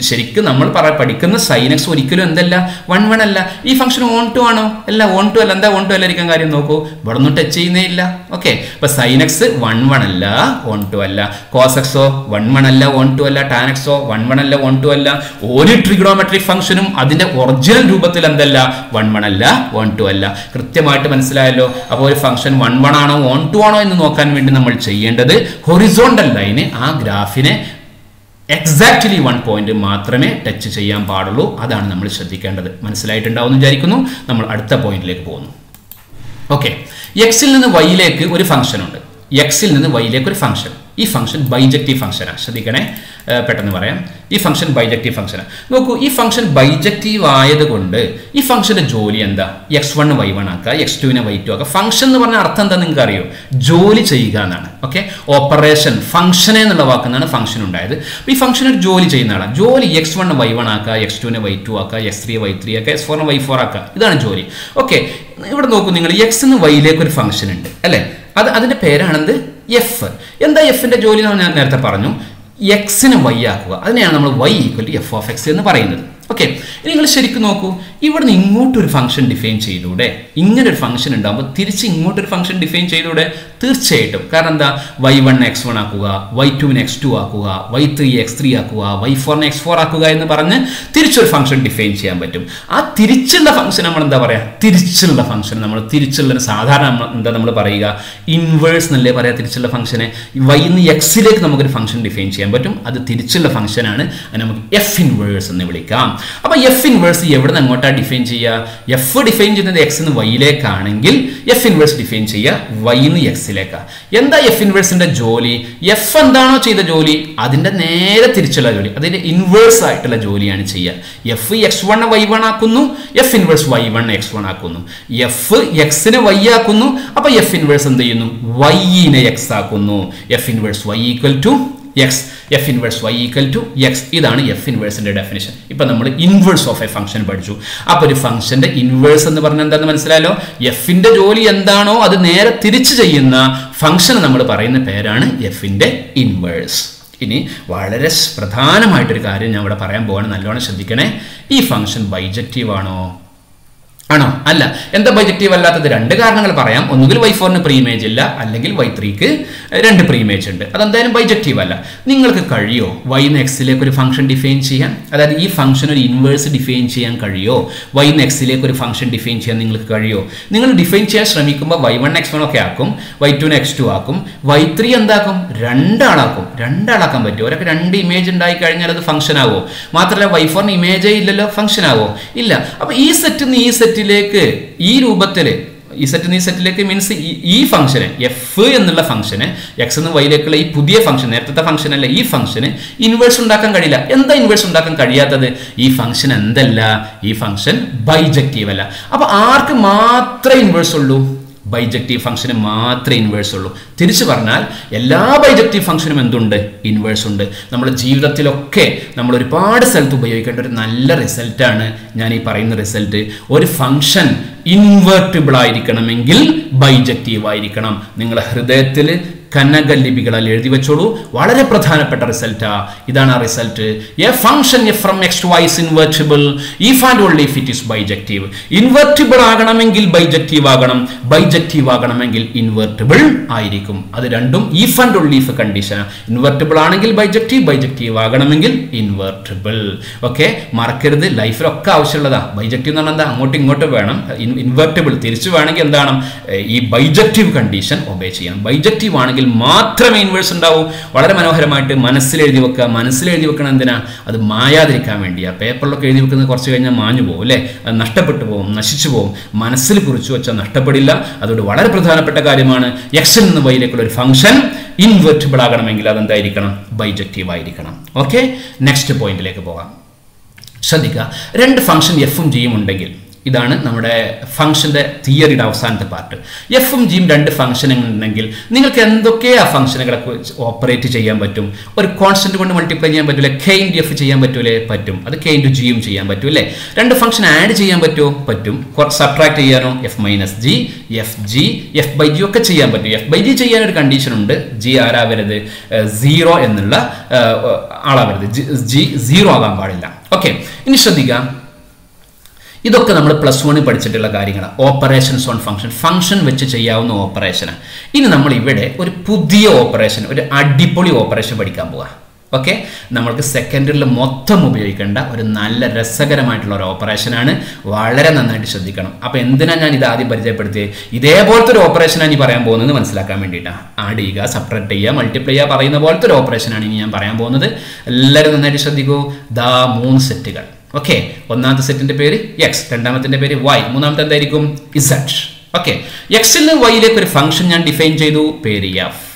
ശരിക്കും നമ്മൾ പറ പഠിക്കുന്ന സൈനക്സ് ഒരിക്കലും എന്തല്ല? വൺ വൺ അല്ല. ഈ ഫംഗ്ഷൻ ഓൺ ടു ആണോ? അല്ല ഓൺ ടു അല്ല. എന്താ ഓൺ ടു അല്ലായിരിക്കാൻ കാര്യം നോക്കൂ ഇവിടെ ഒന്നും ടച്ച് ചെയ്യുന്നേ ഇല്ല. ഓക്കെ അപ്പൊ സൈനക്സ് വൺ വൺ അല്ല ഓൺ ടു അല്ല. കോസക്സോ വൺ വൺ അല്ല ഓൺ ടു അല്ല. ടാനക്സോ വൺ വൺ അല്ല ഓൺ അല്ല ഒരു ട്രിഗ്നോമെട്രിക് ഫംഗ്ഷനും അതിന്റെ ഒറിജിനൽ രൂപത്തിൽ എന്തല്ല? വൺ വൺ അല്ല വൺ ടു അല്ല. കൃത്യമായിട്ട് മനസ്സിലായല്ലോ? അപ്പോൾ ഒരു ഫംഗ്ഷൻ വൺ വൺ ആണോ വൺ ടു ആണോ എന്ന് നോക്കാൻ വേണ്ടി നമ്മൾ ചെയ്യേണ്ടത് ഹൊറിസോണ്ടൽ ലൈന് ആ ഗ്രാഫിനെ എക്സാക്ട്ലി വൺ പോയിന്റ് മാത്രമേ ടച്ച് ചെയ്യാൻ പാടുള്ളൂ. അതാണ് നമ്മൾ ശ്രദ്ധിക്കേണ്ടത്. മനസ്സിലായിട്ടുണ്ടാവും വിചാരിക്കുന്നു. നമ്മൾ അടുത്ത പോയിന്റിലേക്ക് പോകുന്നു. ഓക്കെ എക്സിൽ നിന്ന് വൈയിലേക്ക് ഒരു ഫംഗ്ഷൻ ഉണ്ട്. എക്സിൽ നിന്ന് വൈയിലേക്ക് ഒരു ഫംഗ്ഷൻ ഈ ഫംഗ്ഷൻ ബൈജക്റ്റീവ് ഫംഗ്ഷനാണ് ശ്രദ്ധിക്കണേ. പെട്ടെന്ന് പറയാം. ഈ ഫംഗ്ഷൻ ബൈജക്റ്റീവ് ഫംഗ്ഷനാണ് നോക്കൂ ഈ ഫംഗ്ഷൻ ബൈജക്റ്റീവ് ആയതുകൊണ്ട് ഈ ഫംഗ്ഷന്റെ ജോലി എന്താ? എക്സ് വൺ വൈ വൺ ആക്കുക എക്സ് ടുവിനെ വൈ ടു ആക്കുക. ഫംഗ്ഷൻ എന്ന് പറഞ്ഞ അർത്ഥം എന്താ നിങ്ങൾക്ക് അറിയോ? ജോലി ചെയ്യുക എന്നാണ്. ഓക്കെ ഓപ്പറേഷൻ ഫംഗ്ഷൻ എന്നുള്ള വാക്കുന്നതാണ് ഫംഗ്ഷൻ ഉണ്ടായത്. ഈ ഫംഗ്ഷൻ ഒരു ജോലി ചെയ്യുന്ന ആളാണ് ജോലി എക്സ് വൺ വൈ വൺ ആക്കുക എക്സ് ടുവിനെ വൈ ടു ആക്കുക എക്സ് ത്രീ വൈ ത്രീ ആക്കുക എക്സ് ഫോറിനെ വൈ ഫോർ ആക്കുക. ഇതാണ് ജോലി. ഓക്കെ ഇവിടെ നോക്കൂ നിങ്ങൾ എക്സ് എന്ന് വൈയിലേക്ക് ഒരു ഫംഗ്ഷൻ ഉണ്ട്. അല്ലേ? അത് അതിന്റെ പേരാണെന്ത്? എഫ് എന്താ എഫിന്റെ ജോലി എന്ന് ഞാൻ നേരത്തെ പറഞ്ഞു? എക്സിനെ വൈ ആക്കുക. അതിനെയാണ് നമ്മൾ Y equal to F of X എന്ന് പറയുന്നത്. ഓക്കെ നിങ്ങൾ ശരിക്കും നോക്കൂ. ഇവിടുന്ന് ഇങ്ങോട്ടൊരു ഫംഗ്ഷൻ ഡിഫൈൻ ചെയ്തൂടെ. ഇങ്ങനെ ഒരു ഫംഗ്ഷൻ ഉണ്ടാകുമ്പോൾ തിരിച്ച് ഇങ്ങോട്ടൊരു ഫംഗ്ഷൻ ഡിഫൈൻ ചെയ്തൂടെ? തീർച്ചയായിട്ടും. കാരണം എന്താ? വൈ വൺ എക്സ് വൺ ആക്കുക വൈ ടുവിന് എക്സ് ടു ആക്കുക വൈ ത്രീ എക്സ് ത്രീ ആക്കുക വൈ ഫോറിന് എക്സ് ഫോർ ആക്കുക എന്ന് പറഞ്ഞ് തിരിച്ചൊരു ഫംഗ്ഷൻ ഡിഫൈൻ ചെയ്യാൻ പറ്റും. ആ തിരിച്ചുള്ള ഫംഗ്ഷൻ നമ്മൾ എന്താ പറയുക തിരിച്ചുള്ള ഫംഗ്ഷൻ നമ്മൾ തിരിച്ചുള്ള സാധാരണ എന്താ നമ്മൾ പറയുക? ഇൻവേഴ്സ് എന്നല്ലേ പറയാ തിരിച്ചുള്ള ഫംഗ്ഷനെ വൈ നിന്ന് എക്സിലേക്ക് നമുക്കൊരു ഫംഗ്ഷൻ ഡിഫൈൻ ചെയ്യാൻ പറ്റും. അത് തിരിച്ചുള്ള ഫംഗ്ഷനാണ് നമുക്ക് എഫ് ഇൻവേഴ്സ് എന്ന് വിളിക്കാം. അപ്പൊ എഫ് ഇൻവേഴ്സ് എവിടെ നിന്ന് ഡിഫൈൻ ചെയ്യുക? എഫ് ഡിഫൈൻ ചെയ്യുന്നത് എക്സ് എന്ന് വൈയിലേക്കാണെങ്കിൽ എഫ് ഇൻവേഴ്സ് ഡിഫൈൻ ചെയ്യുക വൈ എന്ന് എക്സിലേക്കാണ് എന്താ എഫ് ഇൻവേഴ്സിന്റെ ജോലി? എഫ് എന്താണോ ചെയ്ത ജോലി? അതിന്റെ നേരെ തിരിച്ചുള്ള ജോലി. അതിന്റെ ഇൻവേഴ്സ് ആയിട്ടുള്ള ജോലിയാണ് ചെയ്യുക. F X one Y one ആക്കുന്നു. F inverse Y one X one ആക്കുന്നു. എഫ് എക്സിനെ വൈ ആക്കുന്നു. അപ്പൊ എഫ് ഇൻവേഴ്സ് എന്ത് ചെയ്യുന്നു? വൈനെ എക്സ് ആക്കുന്നു. F inverse Y equal to X F inverse Y equal to X ഇതാണ് എഫ് ഇൻവേഴ്സിന്റെ ഡെഫിനിഷൻ ഇപ്പൊ നമ്മൾ ഇൻവേഴ്സ് ഓഫ് എ ഫംഗ്ഷൻ പഠിച്ചു. അപ്പൊ ഒരു ഫംഗ്ഷന്റെ ഇൻവേഴ്സ് എന്ന് പറഞ്ഞാൽ എന്താണെന്ന് മനസ്സിലായല്ലോ? എഫിന്റെ ജോലി എന്താണോ അത് നേരെ തിരിച്ചു ചെയ്യുന്ന ഫംഗ്ഷൻ നമ്മൾ പറയുന്ന പേരാണ് എഫിന്റെ ഇൻവേഴ്സ് ഇനി വളരെ പ്രധാനമായിട്ടൊരു കാര്യം ഞാൻ ഇവിടെ പറയാൻ പോവാണ്. നല്ലോണം ശ്രദ്ധിക്കണേ. ഈ ഫംഗ്ഷൻ ബൈജക്റ്റീവ് ആണോ ആണോ? അല്ല. എന്താ ബൈജക്റ്റീവ് അല്ലാത്തത് രണ്ട് കാരണങ്ങൾ പറയാം. ഒന്നുകിൽ വൈ ഫോറിന് പ്രീമേജ് ഇല്ല. അല്ലെങ്കിൽ വൈ ത്രീക്ക് രണ്ട് പ്രീമേജ് ഉണ്ട്. അതെന്തായാലും ബൈജക്റ്റീവ് അല്ല നിങ്ങൾക്ക് കഴിയോ? വൈ എക്സിലേക്ക് ഒരു ഫംഗ്ഷൻ ഡിഫൈൻ ചെയ്യാൻ? അതായത് ഈ ഫംഗ്ഷൻ ഒരു ഇൻവേഴ്സ് ഡിഫൈൻ ചെയ്യാൻ കഴിയോ? വൈ എക്സിലേക്ക് ഒരു ഫംഗ്ഷൻ ഡിഫൈൻ ചെയ്യാൻ നിങ്ങൾക്ക് കഴിയോ? നിങ്ങൾ ഡിഫൈൻ ചെയ്യാൻ ശ്രമിക്കുമ്പോൾ വൈ വൺ എക്സ് വൺ ഒക്കെ ആക്കും. വൈ ടു എക്സ് ടു ആക്കും. വൈ ത്രീ എന്താക്കും? രണ്ടാളാക്കും. രണ്ടാളാക്കാൻ പറ്റും. ഒരൊക്കെ രണ്ട് ഇമേജ് ഉണ്ടായി കഴിഞ്ഞാൽ അത് ഫംഗ്ഷൻ ആവോ? മാത്രമല്ല വൈ ഫോറിന് ഇമേജേ ഇല്ലല്ലോ ഫംഗ്ഷൻ ആവോ? ഇല്ല. അപ്പൊ ഈ സെറ്റിൽ നിന്ന് ഈ സെറ്റിലേക്ക് ഈ രൂപത്തിൽ ഈ സെറ്റ് ഈ സെറ്റിലേക്ക് മീൻസ് ഈ ഫംഗ്ഷന് എഫ് എന്നുള്ള ഫംഗ്ഷന് എക്സ് എന്ന് വൈയിലേക്കുള്ള ഈ പുതിയ ഫംഗ്ഷൻ നേരത്തെ ഫംഗ്ഷൻ അല്ല ഈ ഫംഗ്ഷന് ഇൻവേഴ്സ് ഉണ്ടാക്കാൻ കഴിയില്ല. എന്താ ഇൻവേഴ്സ് ഉണ്ടാക്കാൻ കഴിയാത്തത്? ഈ ഫംഗ്ഷൻ എന്തല്ല? ഈ ഫംഗ്ഷൻ ബൈജക്റ്റീവ് അല്ല. അപ്പൊ ആർക്ക് മാത്രമേ ഇൻവേഴ്സ് ഉള്ളൂ? ബൈജക്റ്റീവ് ഫംഗ്ഷന് മാത്രമേ ഇൻവേഴ്സ് ഉള്ളൂ. തിരിച്ചു പറഞ്ഞാൽ എല്ലാ ബൈജക്റ്റീവ് ഫംഗ്ഷനും എന്തുണ്ട്? ഇൻവേഴ്സ് ഉണ്ട്. നമ്മുടെ ജീവിതത്തിലൊക്കെ നമ്മൾ ഒരുപാട് സ്ഥലത്ത് ഉപയോഗിക്കേണ്ട ഒരു നല്ല റിസൾട്ടാണ് ഞാൻ ഈ പറയുന്ന റിസൾട്ട് ഒരു ഫംഗ്ഷൻ ഇൻവേർട്ടിബിൾ ആയിരിക്കണമെങ്കിൽ ബൈജക്റ്റീവ് ആയിരിക്കണം. നിങ്ങളുടെ ഹൃദയത്തിൽ കനകലിപികളാൽ എഴുതി വെച്ചോളൂ. വളരെ പ്രധാനപ്പെട്ട റിസൾട്ടാ. ഇതാണ് ആ result. A function from X Y's invertible if and only if it is bijective invertible ആകണമെങ്കിൽ ബൈജക്റ്റീവ് ആകണം. ബൈജക്റ്റീവ് ആകണമെങ്കിൽ ഇൻവെർട്ടിബിൾ ആയിരിക്കും. അത് രണ്ടും if and only if condition invertible ആണെങ്കിൽ ബൈജക്റ്റീവ് ബൈജക്റ്റീവ് ആകണമെങ്കിൽ ഇൻവെർട്ടിബിൾ ഓക്കെ മറക്കരുത്. ലൈഫിലൊക്കെ ആവശ്യമുള്ളതാ. ബൈജക്റ്റീവ് എന്ന് പറഞ്ഞാൽ എന്താ? അങ്ങോട്ടും ഇങ്ങോട്ടും വേണം. ഇൻവെർട്ടിബിൾ തിരിച്ചു വേണമെങ്കിൽ എന്താണ് ഈ ബൈജക്റ്റീവ് കണ്ടീഷൻ ഒബേ ചെയ്യണം. ബൈജക്റ്റീവ് ആണെങ്കിൽ മാത്രമേ ഇൻവേഴ്സ് ഉണ്ടാവൂ. വളരെ മനോഹരമായിട്ട് മനസ്സിൽ എഴുതി വെക്കുക. മനസ്സിൽ എഴുതി വെക്കണം എന്തിനാ? അത് മായാതിരിക്കാൻ വേണ്ടിയാണ് പേപ്പറിലൊക്കെ എഴുതി വെക്കുന്നത് കുറച്ച് കഴിഞ്ഞാൽ മാഞ്ഞു പോകും അല്ലേ? അത് നഷ്ടപ്പെട്ടു പോകും നശിച്ചു പോകും. മനസ്സിൽ കുറിച്ച് വെച്ചാൽ നഷ്ടപ്പെടില്ല. അതുകൊണ്ട് വളരെ പ്രധാനപ്പെട്ട കാര്യമാണ് എക്സൻ എന്ന വൈയിലേക്കുള്ള ഒരു ഫംഗ്ഷൻ ഇൻവെർട്ടിബിൾ ആകണമെങ്കിൽ അതെന്തായിരിക്കണം? ബൈജക്റ്റീവ് ആയിരിക്കണം. ഓക്കെ നെക്സ്റ്റ് പോയിന്റിലേക്ക് പോകാം. ശ്രദ്ധിക്കുക. രണ്ട് ഫംഗ്ഷൻ എഫും ജിയും ഉണ്ടെങ്കിൽ ഇതാണ് നമ്മുടെ ഫംഗ്ഷന്റെ തിയറിയുടെ അവസാനത്തെ പാർട്ട് എഫും ജിയും രണ്ട് ഫംഗ്ഷനുകൾ ഉണ്ടെങ്കിൽ നിങ്ങൾക്ക് എന്തൊക്കെ ആ ഫംഗ്ഷനുകളെ ഓപ്പറേറ്റ് ചെയ്യാൻ പറ്റും? ഒരു കോൺസ്റ്റന്റ് കൊണ്ട് മൾട്ടിപ്ലൈ ചെയ്യാൻ പറ്റൂലേ? കെ ഇന്റു എഫ് ചെയ്യാൻ പറ്റൂലേ? പറ്റും. അത് കെ ഇന്റു ജിയും ചെയ്യാൻ പറ്റും അല്ലേ? രണ്ട് ഫംഗ്ഷൻ ആഡ് ചെയ്യാൻ പറ്റുമോ? പറ്റും. സബ്ട്രാക്ട് ചെയ്യാനോ? F minus G F G F by G ഒക്കെ ചെയ്യാൻ പറ്റും. എഫ് ബൈ ജി ചെയ്യാൻ ഒരു കണ്ടീഷൻ ഉണ്ട്. ജി ആരാവരുത്? സീറോ എന്നുള്ള ആളാവരുത്. ജി സീറോ ആകാൻ പാടില്ല. ഓക്കെ ഇനി ശ്രദ്ധിക്കാം. ഇതൊക്കെ നമ്മൾ പ്ലസ് വണ്ണിൽ പഠിച്ചിട്ടുള്ള കാര്യങ്ങളാണ് ഓപ്പറേഷൻസ് ഓൺ ഫംഗ്ഷൻ ഫംഗ്ഷൻ വെച്ച് ചെയ്യാവുന്ന ഓപ്പറേഷനാണ് ഇനി നമ്മൾ ഇവിടെ ഒരു പുതിയ ഓപ്പറേഷൻ ഒരു അടിപൊളി ഓപ്പറേഷൻ പഠിക്കാൻ പോവാ. ഓക്കെ നമ്മൾക്ക് സെക്കൻഡറിൽ മൊത്തം ഉപയോഗിക്കേണ്ട ഒരു നല്ല രസകരമായിട്ടുള്ള ഒരു ഓപ്പറേഷനാണ് വളരെ നന്നായിട്ട് ശ്രദ്ധിക്കണം. അപ്പോൾ എന്തിനാണ് ഞാൻ ഇത് ആദ്യം പരിചയപ്പെടുത്തിയത് ഇതേപോലത്തെ ഒരു ഓപ്പറേഷനാണ് ഇനി പറയാൻ പോകുന്നത് മനസ്സിലാക്കാൻ വേണ്ടിയിട്ടാണ് ആഡ് ചെയ്യുക സെപ്പറേറ്റ് ചെയ്യുക മൾട്ടിപ്ലൈ ചെയ്യുക പറയുന്ന പോലത്തെ ഒരു ഓപ്പറേഷനാണ് ഇനി ഞാൻ പറയാൻ പോകുന്നത്. എല്ലാവരും നന്നായിട്ട് ശ്രദ്ധിക്കൂ. ദാ മൂന്ന് സെറ്റുകൾ ഓക്കെ ഒന്നാമത്തെ സെറ്റിന്റെ പേര് എക്സ് രണ്ടാമത്തിന്റെ പേര് വൈ മൂന്നാമത്തെ എന്തായിരിക്കും? ഇസഡ് ഓക്കെ എക്സിൽ നിന്ന് വൈയിലേക്ക് ഒരു ഫംഗ്ഷൻ ഞാൻ ഡിഫൈൻ ചെയ്തു പേര് എഫ്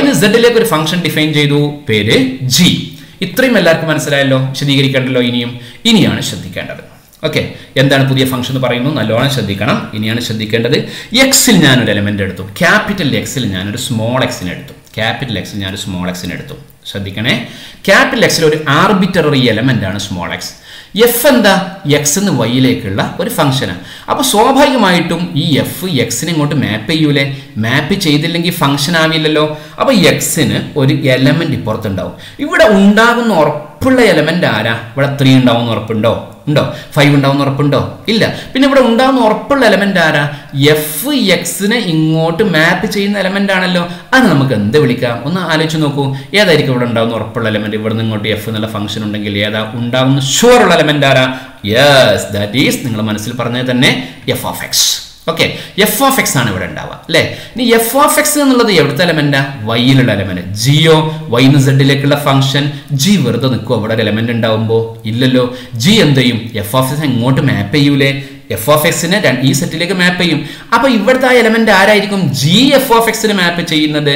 നിന്ന് സെഡിലേക്ക് ഒരു ഫംഗ്ഷൻ ഡിഫൈൻ ചെയ്തു പേര് ജി ഇത്രയും എല്ലാവർക്കും മനസ്സിലായല്ലോ വിശദീകരിക്കേണ്ടല്ലോ ഇനിയും. ഇനിയാണ് ശ്രദ്ധിക്കേണ്ടത്. ഓക്കെ എന്താണ് പുതിയ ഫംഗ്ഷൻ എന്ന് പറയുന്നു? നല്ലോണം ശ്രദ്ധിക്കണം. ഇനിയാണ് ശ്രദ്ധിക്കേണ്ടത് എക്സിൽ ഞാനൊരു എലമെന്റ് എടുത്തു. ക്യാപിറ്റൽ എക്സിൽ ഞാനൊരു സ്മോൾ എക്സിന് എടുത്തു. ക്യാപിറ്റൽ എക്സിൽ ഞാനൊരു സ്മോൾ എക്സിന് എടുത്തു. ശ്രദ്ധിക്കണേ. ക്യാപിറ്റൽ എക്സിൽ ഒരു ആർബിറ്റററി എലമെന്റ് ആണ് സ്മോൾ എക്സ് എഫ് എന്താ? എക്സ് എന്ന് വൈയിലേക്കുള്ള ഒരു ഫംഗ്ഷനാണ് അപ്പോൾ സ്വാഭാവികമായിട്ടും ഈ എഫ് എക്സിനെ ഇങ്ങോട്ട് മാപ്പ് ചെയ്യൂലേ? മാപ്പ് ചെയ്തില്ലെങ്കിൽ ഫംഗ്ഷൻ ആവില്ലല്ലോ? അപ്പോൾ എക്സിന് ഒരു എലമെന്റ് ഇപ്പുറത്തുണ്ടാവും. ഇവിടെ ഉണ്ടാകുന്ന ഉറപ്പുള്ള എലമെന്റ് ആരാ? ഇവിടെ ത്രീ ഉണ്ടാവുന്ന ഉറപ്പുണ്ടോ? ഉണ്ടോ? ഫൈവ് ഉണ്ടാവുന്ന ഉറപ്പുണ്ടോ? ഇല്ല. പിന്നെ ഇവിടെ ഉണ്ടാവുന്ന ഉറപ്പുള്ള എലമെന്റ് ആരാ? എഫ് എക്സിനെ ഇങ്ങോട്ട് മാപ്പ് ചെയ്യുന്ന എലമെന്റ് ആണല്ലോ. അത് നമുക്ക് എന്ത് വിളിക്കാം? ഒന്ന് ആലോചിച്ച് നോക്കൂ. ഏതായിരിക്കും ഇവിടെ ഉണ്ടാവുന്ന ഉറപ്പുള്ള എലമെന്റ് ഇവിടെ നിന്ന് ഇങ്ങോട്ട് എഫ് എന്നുള്ള ഫംഗ്ഷൻ ഉണ്ടെങ്കിൽ ഏതാ? ഉണ്ടാവുന്ന ഷുവർ ഉള്ള എലമെന്റ് ആരാ? യെസ് ദാറ്റ് ഈസ് നിങ്ങൾ മനസ്സിൽ പറഞ്ഞത് തന്നെ F of X okay F of X ആണ് ഇവിടെ ഉണ്ടാവുക അല്ലേ? ഇനി എഫ് ഓഫ് എക്സ് എന്നുള്ളത് എവിടുത്തെ എലമെന്റാ വൈയിലുള്ള എലമെന്റ് ജിയോ വൈന്ന് സെഡിലേക്കുള്ള ഫംഗ്ഷൻ ജി വെറുതെ നിൽക്കുമോ അവിടെ ഒരു എലമെന്റ് ഉണ്ടാവുമ്പോൾ ഇല്ലല്ലോ. ജി എന്ത് ചെയ്യും? എഫ് ഓഫ് എക്സ് എങ്ങോട്ട് മാപ്പ് ചെയ്യൂലേ? എഫ് ഓഫ് എക്സിനെ ഈ സെറ്റിലേക്ക് മാപ്പ് ചെയ്യും. അപ്പൊ ഇവിടുത്തെ ആ എലമെന്റ് ആരായിരിക്കും? ജി എഫ് ഓഫ് എക്സിന് മാപ്പ് ചെയ്യുന്നത്.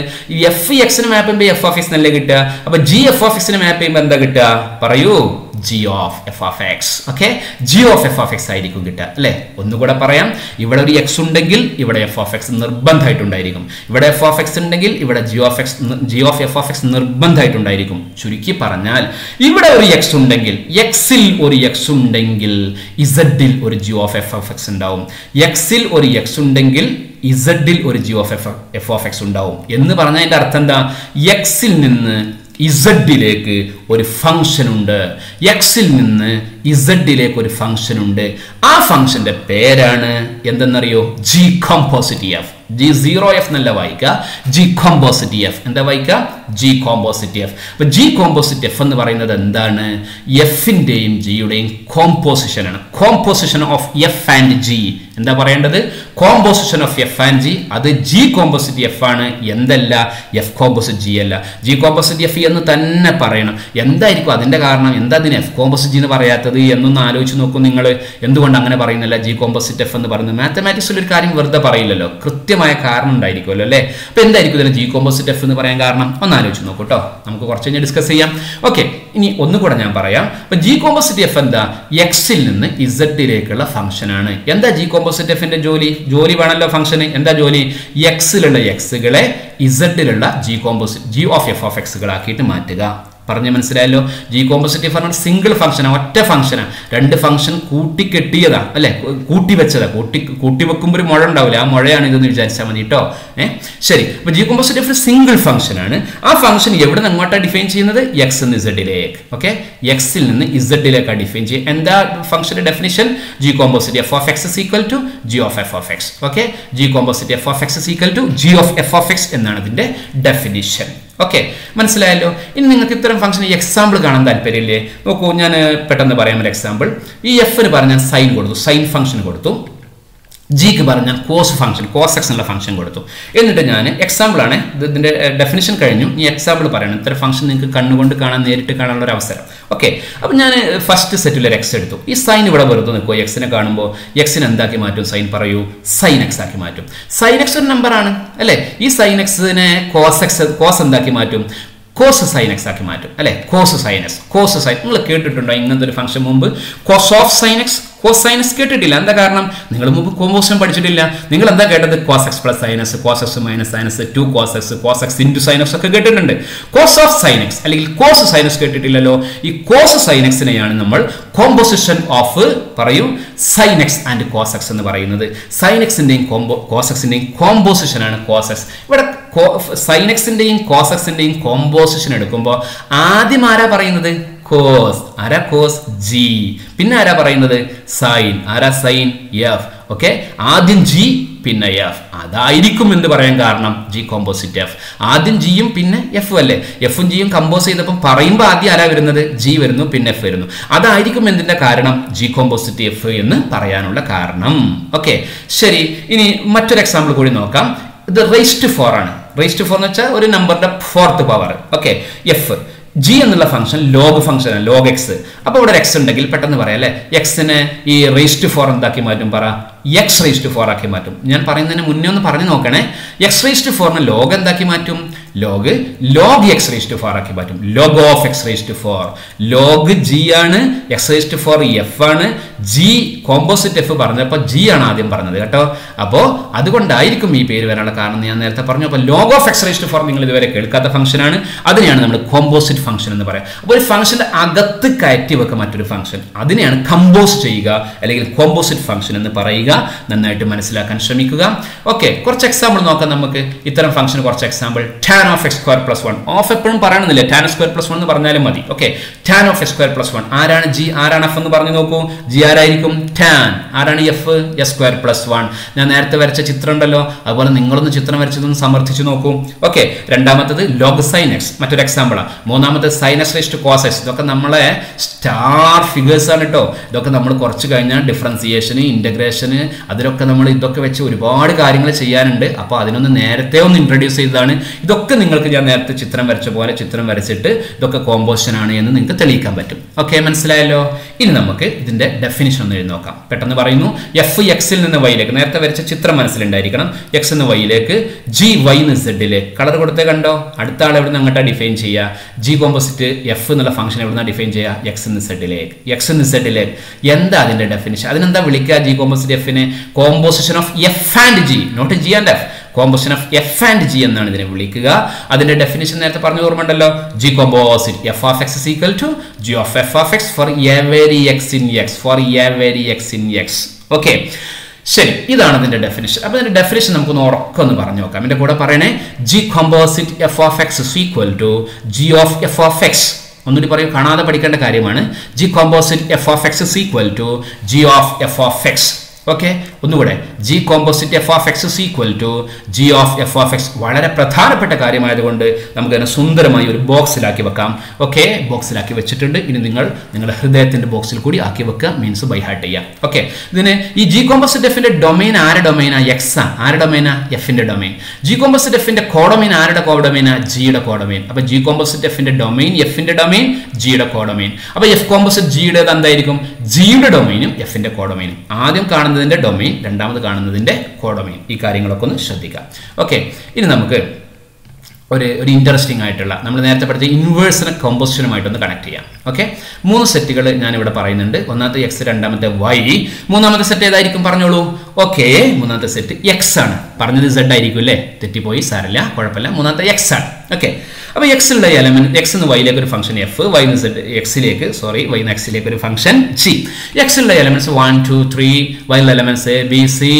എഫ് എക്സിന് മാപ്പ് ചെയ്യുമ്പോൾ എഫ് ഓഫ് എക്സ് നല്ല കിട്ടുക? അപ്പൊ ജി എഫ് ഓഫ് എക്സിന് മാപ്പ് ചെയ്യുമ്പോൾ എന്താ കിട്ടുക? പറയൂ. G of F of X okay G of F of X ആയിരിക്കും കിട്ടുക അല്ലേ? ഒന്നുകൂടെ പറയാം. ഇവിടെ ഒരു എക്സ് ഉണ്ടെങ്കിൽ ഇവിടെ എഫ് ഓഫ് എക്സ് നിർബന്ധമായിട്ടുണ്ടായിരിക്കും. ഇവിടെ എഫ് ഓഫ് എക്സ് ഉണ്ടെങ്കിൽ ഇവിടെ G of X G of F of X നിർബന്ധമായിട്ടുണ്ടായിരിക്കും. ചുരുക്കി പറഞ്ഞാൽ ഇവിടെ ഒരു എക്സ് ഉണ്ടെങ്കിൽ എക്സിൽ ഒരു എക്സ് ഉണ്ടെങ്കിൽ ഇസഡിൽ ഒരു G of F of X ഉണ്ടാവും. എക്സിൽ ഒരു എക്സ് ഉണ്ടെങ്കിൽ ഇസഡിൽ ഒരു G of F F of X ഉണ്ടാവും. എന്ന് പറഞ്ഞതിന്റെ അർത്ഥം എന്താ? എക്സിൽ നിന്ന് ഇസഡിലേക്ക് ഒരു ഫംഗ്ഷൻ ഉണ്ട്. എക്സിൽ നിന്ന് ഇസഡിലേക്ക് ഒരു ഫംഗ്ഷൻ ഉണ്ട്. ആ ഫംഗ്ഷന്റെ പേരാണ് എന്തെന്നറിയോ? G composite F G zero F എന്നല്ല വായിക്കുക ജി കോമ്പോസിറ്റി എഫ് എന്താ വായിക്കുക ജി കോമ്പോസിറ്റി എഫ് അപ്പൊ ജി കോമ്പോസിറ്റ് എഫ് എന്ന് പറയുന്നത് എന്താണ്? എഫിന്റെയും ജിയുടെയും കോമ്പോസിഷൻ ആണ്. Composition of F and G എന്താ പറയേണ്ടത്? Composition of F and G അത് ജി കോമ്പോസിറ്റ് എഫ് ആണ്. എന്തല്ല? എഫ് കോമ്പോസിറ്റ് ജി അല്ല. ജി കോമ്പോസിറ്റ് എഫ് എന്ന് തന്നെ പറയണം. എന്തായിരിക്കും അതിന്റെ കാരണം? എന്താ അതിന് എഫ് കോമ്പോസിറ്റ് ജി എന്ന് പറയാത്തത്? എന്നൊന്ന് ആലോചിച്ച് നോക്കും നിങ്ങൾ എന്തുകൊണ്ട് അങ്ങനെ പറയുന്നില്ല? ജി കോമ്പോസിറ്റ് എഫ് എന്ന് പറയുന്നത്? മാത്തമാറ്റിക്സിൽ ഒരു കാര്യം വെറുതെ പറയില്ലല്ലോ. കൃത്യമായ കാരണം ഉണ്ടായിരിക്കുമല്ലോ അല്ലേ? അപ്പൊ എന്തായിരിക്കും ഇതിന് ജി കോമ്പോസിറ്റ് എഫ് എന്ന് പറയാൻ കാരണം? ഒന്ന് ആലോചിച്ച് നോക്കൂ കേട്ടോ നമുക്ക് കുറച്ച് കഴിഞ്ഞ് ഡിസ്കസ് ചെയ്യാം. ഓക്കെ ഇനി ഒന്നുകൂടെ ഞാൻ പറയാം. അപ്പൊ ജി കോമ്പോസിറ്റ് എഫ് എന്താ? എക്സിൽ നിന്ന് ഇസഡിലേക്കുള്ള ഫംഗ്ഷൻ ആണ്. എന്താ ജി കോമ്പോസിറ്റ് എഫിന്റെ ജോലി? ജോലി വേണമല്ലോ ഫംഗ്ഷന് എന്താ ജോലി? എക്സിലുള്ള എക്സുകളെ ഇസഡിലുള്ള G composite G of F of എക്സുകളാക്കിയിട്ട് മാറ്റുക. പറഞ്ഞ് മനസ്സിലായല്ലോ? ജി കോമ്പോസിറ്റീവ് പറഞ്ഞാൽ സിംഗിൾ ഫംഗ്ഷനാണ് ഒറ്റ ഫംഗ്ഷനാണ് രണ്ട് ഫംഗ്ഷൻ കൂട്ടിക്കെട്ടിയതാ അല്ലെ? കൂട്ടി വെച്ചതാ കൂട്ടി കൂട്ടി വെക്കുമ്പോൾ ഒരു മുഴ ഉണ്ടാവില്ല. ആ മുഴയാണ് ഇതെന്ന് വിചാരിച്ചാൽ മതി കേട്ടോ ഏഹ് ശരി. അപ്പൊ ജി കോമ്പോസിറ്റീവ് സിംഗിൾ ഫംഗ്ഷനാണ് ആ ഫംഗ്ഷൻ എവിടെ നിന്ന് അങ്ങോട്ടാണ് ഡിഫൈൻ ചെയ്യുന്നത് എക്സ് എന്ന് ഇസഡിലേക്ക് ഓക്കെ എക്സിൽ നിന്ന് ഇസഡിലേക്കാണ് ഡിഫൈൻ ചെയ്യുക. എന്താ ഫംഗ്ഷന്റെ definition G composite F of X is equal to G of F of X okay G composite F of X is equal to G of F of X എന്നാണ് ഇതിന്റെ definition okay മനസ്സിലായല്ലോ. ഇനി നിങ്ങൾക്ക് ഇത്തരം function example കാണാൻ താല്പര്യമില്ലേ? നോക്കൂ ഞാൻ പെട്ടെന്ന് പറയാം ഒരു എക്സാമ്പിൾ ഈ എഫിന് പറഞ്ഞാൽ സൈൻ കൊടുത്തു സൈൻ ഫംഗ്ഷൻ കൊടുത്തു. ജിക്ക് പറഞ്ഞ കോസ് ഫംഗ്ഷൻ കോസ് എന്നുള്ള ഫംഗ്ഷൻ കൊടുത്തു. എന്നിട്ട് ഞാൻ എക്സാമ്പിൾ ആണ് ഇതിന്റെ ഡെഫിനിഷൻ കഴിഞ്ഞു. ഈ എക്സാമ്പിൾ പറയണം. ഇത്തരം ഫംഗ്ഷൻ നിങ്ങൾക്ക് കണ്ണുകൊണ്ട് കാണാൻ നേരിട്ട് കാണാനുള്ള ഒരു അവസരം. ഓക്കെ അപ്പം ഞാൻ ഫസ്റ്റ് സെറ്റിൽ ഒരു എക്സ് എടുത്തു. ഈ സൈൻ ഇവിടെ വെറുതെ നിൽക്കുക എക്സിനെ കാണുമ്പോൾ എക്സിനെ എന്താക്കി മാറ്റും? സൈൻ പറയൂ. സൈൻ എക്സ് ആക്കി മാറ്റും. സൈൻ എക്സ് ഒരു നമ്പറാണ് അല്ലേ? ഈ സൈൻ എക്സിനെ കോസ് എക്സ് കോസ് എന്താക്കി മാറ്റും? കോസ് സൈനക്സ് ആക്കി മാറ്റും അല്ലെ? കോസ് സൈനക്സ് കോസ് സൈൻ നിങ്ങൾ കേട്ടിട്ടുണ്ടോ ഇങ്ങനത്തെ ഒരു ഫംഗ്ഷൻ മുമ്പ്? Cos of sine x cos sine x കേട്ടിട്ടില്ല. എന്താ കാരണം? നിങ്ങൾ മുമ്പ് കോമ്പോസിഷൻ പഠിച്ചിട്ടില്ല. നിങ്ങൾ എന്താ കേട്ടത്? Cos X plus sine x cos X minus sine x two cos X cos X into sine x ഒക്കെ കേട്ടിട്ടുണ്ട്. കോസ് ഓഫ് സൈനക്സ് അല്ലെങ്കിൽ കോസ് സൈനസ് കേട്ടിട്ടില്ലല്ലോ. ഈ കോസ് സൈനക്സിനെയാണ് നമ്മൾ കോമ്പോസിഷൻ ഓഫ് പറയും sine x and cos x എന്ന് പറയുന്നത്. സൈനക്സിന്റെയും കോമ്പോ കോസെക്സിന്റെയും കോമ്പോസിഷനാണ് കോസെക്സ് ഇവിടെ സൈനക്സിന്റെയും കോസക്സിന്റെയും കോമ്പോസിഷൻ എടുക്കുമ്പോൾ ആദ്യം ആരാ പറയുന്നത്? കോസ്. ആരാ കോസ്? ജി. പിന്നെ ആരാ പറയുന്നത്? സൈൻ. ആരാ സൈൻ? എഫ്. ഓക്കെ? ആദ്യം ജി പിന്നെ എഫ്. അതായിരിക്കും എന്ന് പറയാൻ കാരണം? G composite F. ആദ്യം ജിയും പിന്നെ എഫ് അല്ലേ? എഫും ജിയും കമ്പോസ് ചെയ്തപ്പോൾ പറയുമ്പോൾ ആദ്യം ആരാ വരുന്നത്? ജി വരുന്നു പിന്നെ എഫ് വരുന്നു. അതായിരിക്കും എന്തിന്റെ കാരണം? ജി കോമ്പോസിറ്റ് എഫ് എന്ന് പറയാനുള്ള കാരണം. ഓക്കെ? ശരി ഇനി മറ്റൊരു എക്സാമ്പിൾ കൂടി നോക്കാം. ഇത് റേസ്റ്റ് ഫോർ ആണ്. റേസ്റ്റ് ഫോർ എന്ന് വെച്ചാൽ ഒരു നമ്പറിന്റെ fourth power okay F G എന്നുള്ള function log function log X അപ്പോൾ ഇവിടെ ഒരു എക്സ് ഉണ്ടെങ്കിൽ പെട്ടെന്ന് പറയാം അല്ലെ? എക്സിനെ ഈ റേസ്റ്റ് ഫോർ എന്താക്കി മാറ്റും പറ? എക്സ് റേസ്റ്റ് ഫോർ ആക്കി മാറ്റും. ഞാൻ പറയുന്നതിന് മുന്നേ ഒന്ന് പറഞ്ഞു നോക്കണേ. എക്സ് റേസ്റ്റ് ഫോറിന് ലോഗ് എന്താക്കി മാറ്റും? Log log X raised four ആക്കി മാറ്റും. Log of X raised four log G ആണ് എക്സ് റേസ്റ്റ് ഫോർ എഫ് ആണ്. ജി കോമ്പോസിറ്റ് എഫ് പറഞ്ഞപ്പോൾ ജി ആണ് ആദ്യം പറഞ്ഞത് കേട്ടോ. അപ്പോൾ അതുകൊണ്ടായിരിക്കും ഈ പേര് വരാനുള്ള കാരണം ഞാൻ നേരത്തെ പറഞ്ഞു. അപ്പോൾ log of X raised four നിങ്ങൾ ഇതുവരെ കേൾക്കാത്ത ഫംഗ്ഷൻ ആണ്. അതിനെയാണ് നമ്മൾ കോമ്പോസിറ്റ് ഫംഗ്ഷൻ എന്ന് പറയാം. അപ്പോൾ ഒരു ഫംഗ്ഷന്റെ അകത്ത് കയറ്റി വെക്കുക മറ്റൊരു ഫംഗ്ഷൻ അതിനെയാണ് കമ്പോസ് ചെയ്യുക അല്ലെങ്കിൽ കോമ്പോസിറ്റ് ഫംഗ്ഷൻ എന്ന് പറയുക. നന്നായിട്ട് മനസ്സിലാക്കാൻ ശ്രമിക്കുക. ഓക്കെ കുറച്ച് എക്സാമ്പിൾ നോക്കാം നമുക്ക്. ഇത്തരം ഫംഗ്ഷൻ കുറച്ച് example tan of X square plus one of എപ്പോഴും പറയണമെന്നില്ല. ടാൻ സ്ക്വയർ പ്ലസ് വൺ എന്ന് പറഞ്ഞാലും മതി. Okay tan of X square plus one ആരാണ് ജി ആരാണ് എഫ് എന്ന് പറഞ്ഞു നോക്കൂ. ജി ആരായിരിക്കും? ടാൻ ആരാണ് F S square plus one ഞാൻ നേരത്തെ വരച്ച ചിത്രം ഉണ്ടല്ലോ. അതുപോലെ നിങ്ങളൊന്ന് ചിത്രം വരച്ചതൊന്ന് സമർത്ഥിച്ചു നോക്കൂ. ഓക്കെ രണ്ടാമത്തത് ലോഗ് സൈനക്സ് മറ്റൊരു എക്സാമ്പിളാണ് മൂന്നാമത്തെ സൈനസ് റേസ്റ്റ് കോസസ് ഇതൊക്കെ നമ്മളെ സ്റ്റാർ ഫിഗേഴ്സ് ആണ് കേട്ടോ ഇതൊക്കെ നമ്മൾ കുറച്ച് കഴിഞ്ഞാൽ ഡിഫറൻസിയേഷന് ഇന്റഗ്രേഷന് അതിലൊക്കെ നമ്മൾ ഇതൊക്കെ വെച്ച് ഒരുപാട് കാര്യങ്ങൾ ചെയ്യാനുണ്ട്. അപ്പോൾ അതിനൊന്ന് നേരത്തെ ഒന്ന് ഇൻട്രൊഡ്യൂസ് ചെയ്തതാണ്. ഇതൊക്കെ നിങ്ങൾക്ക് ഞാൻ നേരത്തെ ചിത്രം വരച്ച പോലെ ചിത്രം വരച്ചിട്ട് ഇതൊക്കെ കോമ്പോസിഷൻ ആണ് എന്ന് നിങ്ങൾക്ക് തെളിയിക്കാൻ പറ്റും. ഓക്കെ മനസ്സിലായല്ലോ? ഇനി നമുക്ക് ഇതിന്റെ ഡെഫിനിഷൻ ഒന്ന് എഴുതി നോക്കാം. പെട്ടെന്ന് പറയുന്നു എഫ് എക്സിൽ നിന്ന് വൈയിലേക്ക് നേരത്തെ വരച്ച ചിത്രം മനസ്സിലുണ്ടായിരിക്കണം. എക്സ് എന്ന് വൈയിലേക്ക് ജി വൈ എന്ന് സെഡിലേക്ക് കളർ കൊടുത്തേ കണ്ടോ? അടുത്ത ആൾ എവിടെ നിന്ന് ഡിഫൈൻ ചെയ്യുക ജി കോമ്പോസിറ്റ് എഫ് എന്നുള്ള ഫംഗ്ഷൻ എവിടെ നിന്നാണ് ഡിഫൈൻ ചെയ്യുക എക്സ് എന്ന് സെഡിലേക്ക് എക്സ് എന്ന് സെഡിലേക്ക് എന്താ അതിന്റെ ഡെഫിനിഷൻ അതിനെന്താ വിളിക്കുക ജി കോമ്പോസിറ്റ് എഫിനെ composition of F and G not G and F composition of F and G എന്നാണ് ഇതിനെ വിളിക്കുക. അതിന്റെ ഡെഫിനിഷൻ നേരത്തെ പറഞ്ഞു ഓർമ്മയുണ്ടല്ലോ? G composite F of X equal to G of F of X for every X in X for every X in X okay ശരി ഇതാണ് ഇതിന്റെ ഡെഫിനിഷൻ അപ്പൊ ഇതിന്റെ ഡെഫിനിഷൻ നമുക്കൊന്ന് ഉറക്കം ഒന്ന് പറഞ്ഞു നോക്കാം. എന്റെ കൂടെ പറയണേ G composite F of X is equal to G of F of X ഒന്നുകൂടി പറയും കാണാതെ പഠിക്കേണ്ട കാര്യമാണ്. G composite F of X is equal to G of F of X okay ഒന്നുകൂടെ G composite F of X equal to G of F of X വളരെ പ്രധാനപ്പെട്ട കാര്യമായതുകൊണ്ട് നമുക്ക് അതിനെ സുന്ദരമായി ഒരു ബോക്സിലാക്കി വെക്കാം. ഓക്കെ ബോക്സിലാക്കി വെച്ചിട്ടുണ്ട്. ഇനി നിങ്ങൾ നിങ്ങളുടെ ഹൃദയത്തിന്റെ ബോക്സിൽ കൂടി ആക്കി വെക്കുക. മീൻസ് ബൈ ഹാർട്ട് ചെയ്യുക ഓക്കെ ഇതിന് ഈ ജി കോമ്പോസിറ്റ് എഫിന്റെ ഡൊമൈൻ ആരുടെ ഡൊമൈനാ എക്സ് ആരുടെ ഡൊമൈനാ എഫിന്റെ ഡൊമൈൻ ജി കോമ്പോസിറ്റ് എഫിന്റെ കോഡൊമൈൻ ആരുടെ കോഡൊമൈന ജിയുടെ കോഡൊമൈൻ അപ്പൊ ജി കോമ്പോസിറ്റ് എഫിന്റെ ഡൊമൈൻ എഫിന്റെ ഡൊമൈൻ ജിയുടെ കോഡൊമൈൻ അപ്പൊ എഫ് കോമ്പോസിറ്റ് ജിയുടെ എന്തായിരിക്കും? ജിയുടെ ഡൊമൈനും എഫിന്റെ കോഡൊമൈനും ആദ്യം കാണുന്നതിന്റെ ഡൊമൈൻ രണ്ടാമത് കാണുന്നതിന്റെ കോഡൊമൈൻ ഈ കാര്യങ്ങളൊക്കെ ഒന്ന് ശ്രദ്ധിക്കാം. ഓക്കെ ഇനി നമുക്ക് ഒരു ഒരു ഇൻട്രസ്റ്റിംഗ് ആയിട്ടുള്ള നമ്മൾ നേരത്തെ പഠിച്ച ഇൻവേഴ്സിനെ കോമ്പോസിഷനുമായിട്ടൊന്ന് കണക്ട് ചെയ്യാം. ഓക്കെ മൂന്ന് സെറ്റുകൾ ഞാൻ ഇവിടെ പറയുന്നുണ്ട്. ഒന്നാമത്തെ എക്സ് രണ്ടാമത്തെ വൈ മൂന്നാമത്തെ സെറ്റ് ഏതായിരിക്കും പറഞ്ഞോളൂ? ഓക്കെ മൂന്നാമത്തെ സെറ്റ് എക്സ് ആണ്. പറഞ്ഞത് സെഡ് ആയിരിക്കും അല്ലേ? തെറ്റിപ്പോയി സാരല്ല കുഴപ്പമില്ല. മൂന്നാമത്തെ എക്സ് ആണ്. ഓക്കെ അപ്പോൾ എക്സിലുള്ള എലമെന്റ് എക്സ് എന്ന് വൈയിലേക്ക് ഒരു ഫംഗ്ഷൻ എഫ് വൈ എന്ന് സെഡ് എക്സിലേക്ക് സോറി വൈ എന്ന് എക്സിലേക്ക് ഒരു ഫംഗ്ഷൻ ജി എക്സിലുള്ള എലമെന്റ്സ് വൺ ടു ത്രീ വൈയിലുള്ള എലമെന്റ്സ് ബി സി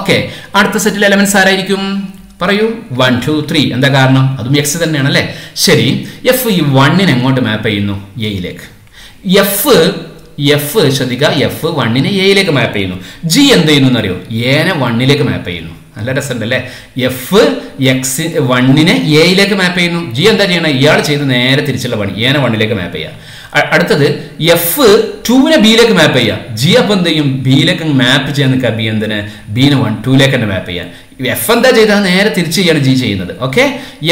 ഓക്കെ അടുത്ത സെറ്റിലെ എലമെന്റ്സ് ആരായിരിക്കും? പറയൂ. വൺ ടു ത്രീ എന്താ കാരണം? അതും എക്സ് തന്നെയാണ് അല്ലേ ശരി. എഫ് ഈ വണ്ണിനെ എങ്ങോട്ട് മാപ്പ് ചെയ്യുന്നു? എയിലേക്ക് എഫ് എഫ് ശ്രദ്ധിക്കുക എഫ് വണ്ണിനെ എയിലേക്ക് മാപ്പ് ചെയ്യുന്നു. ജി എന്ത് ചെയ്യുന്നു എന്നറിയോ? എനെ വണ്ണിലേക്ക് മാപ്പ് ചെയ്യുന്നു. നല്ല രസമുണ്ട് അല്ലേ? എഫ് എക്സ് വണ്ണിനെ എയിലേക്ക് മാപ്പ് ചെയ്യുന്നു. ജി എന്താ ചെയ്യണം? ഇയാൾ ചെയ്ത് നേരെ തിരിച്ചുള്ള പണി. ഏനെ വണ്ണിലേക്ക് മാപ്പ് ചെയ്യുക അടുത്തത് എഫ് ടുവിനെ ബിയിലേക്ക് മാപ്പ് ചെയ്യാം. ജി അപ്പം എന്ത് ചെയ്യും? ബിയിലേക്ക് മാപ്പ് ചെയ്യാൻ നിൽക്കുക ബി എന്തിന്? ബിനെ വൺ ടൂയിലേക്ക് തന്നെ മാപ്പ് ചെയ്യാം. എഫ് എന്താ ചെയ്താൽ നേരെ തിരിച്ച് ചെയ്യാണ് ജി ചെയ്യുന്നത്. ഓക്കെ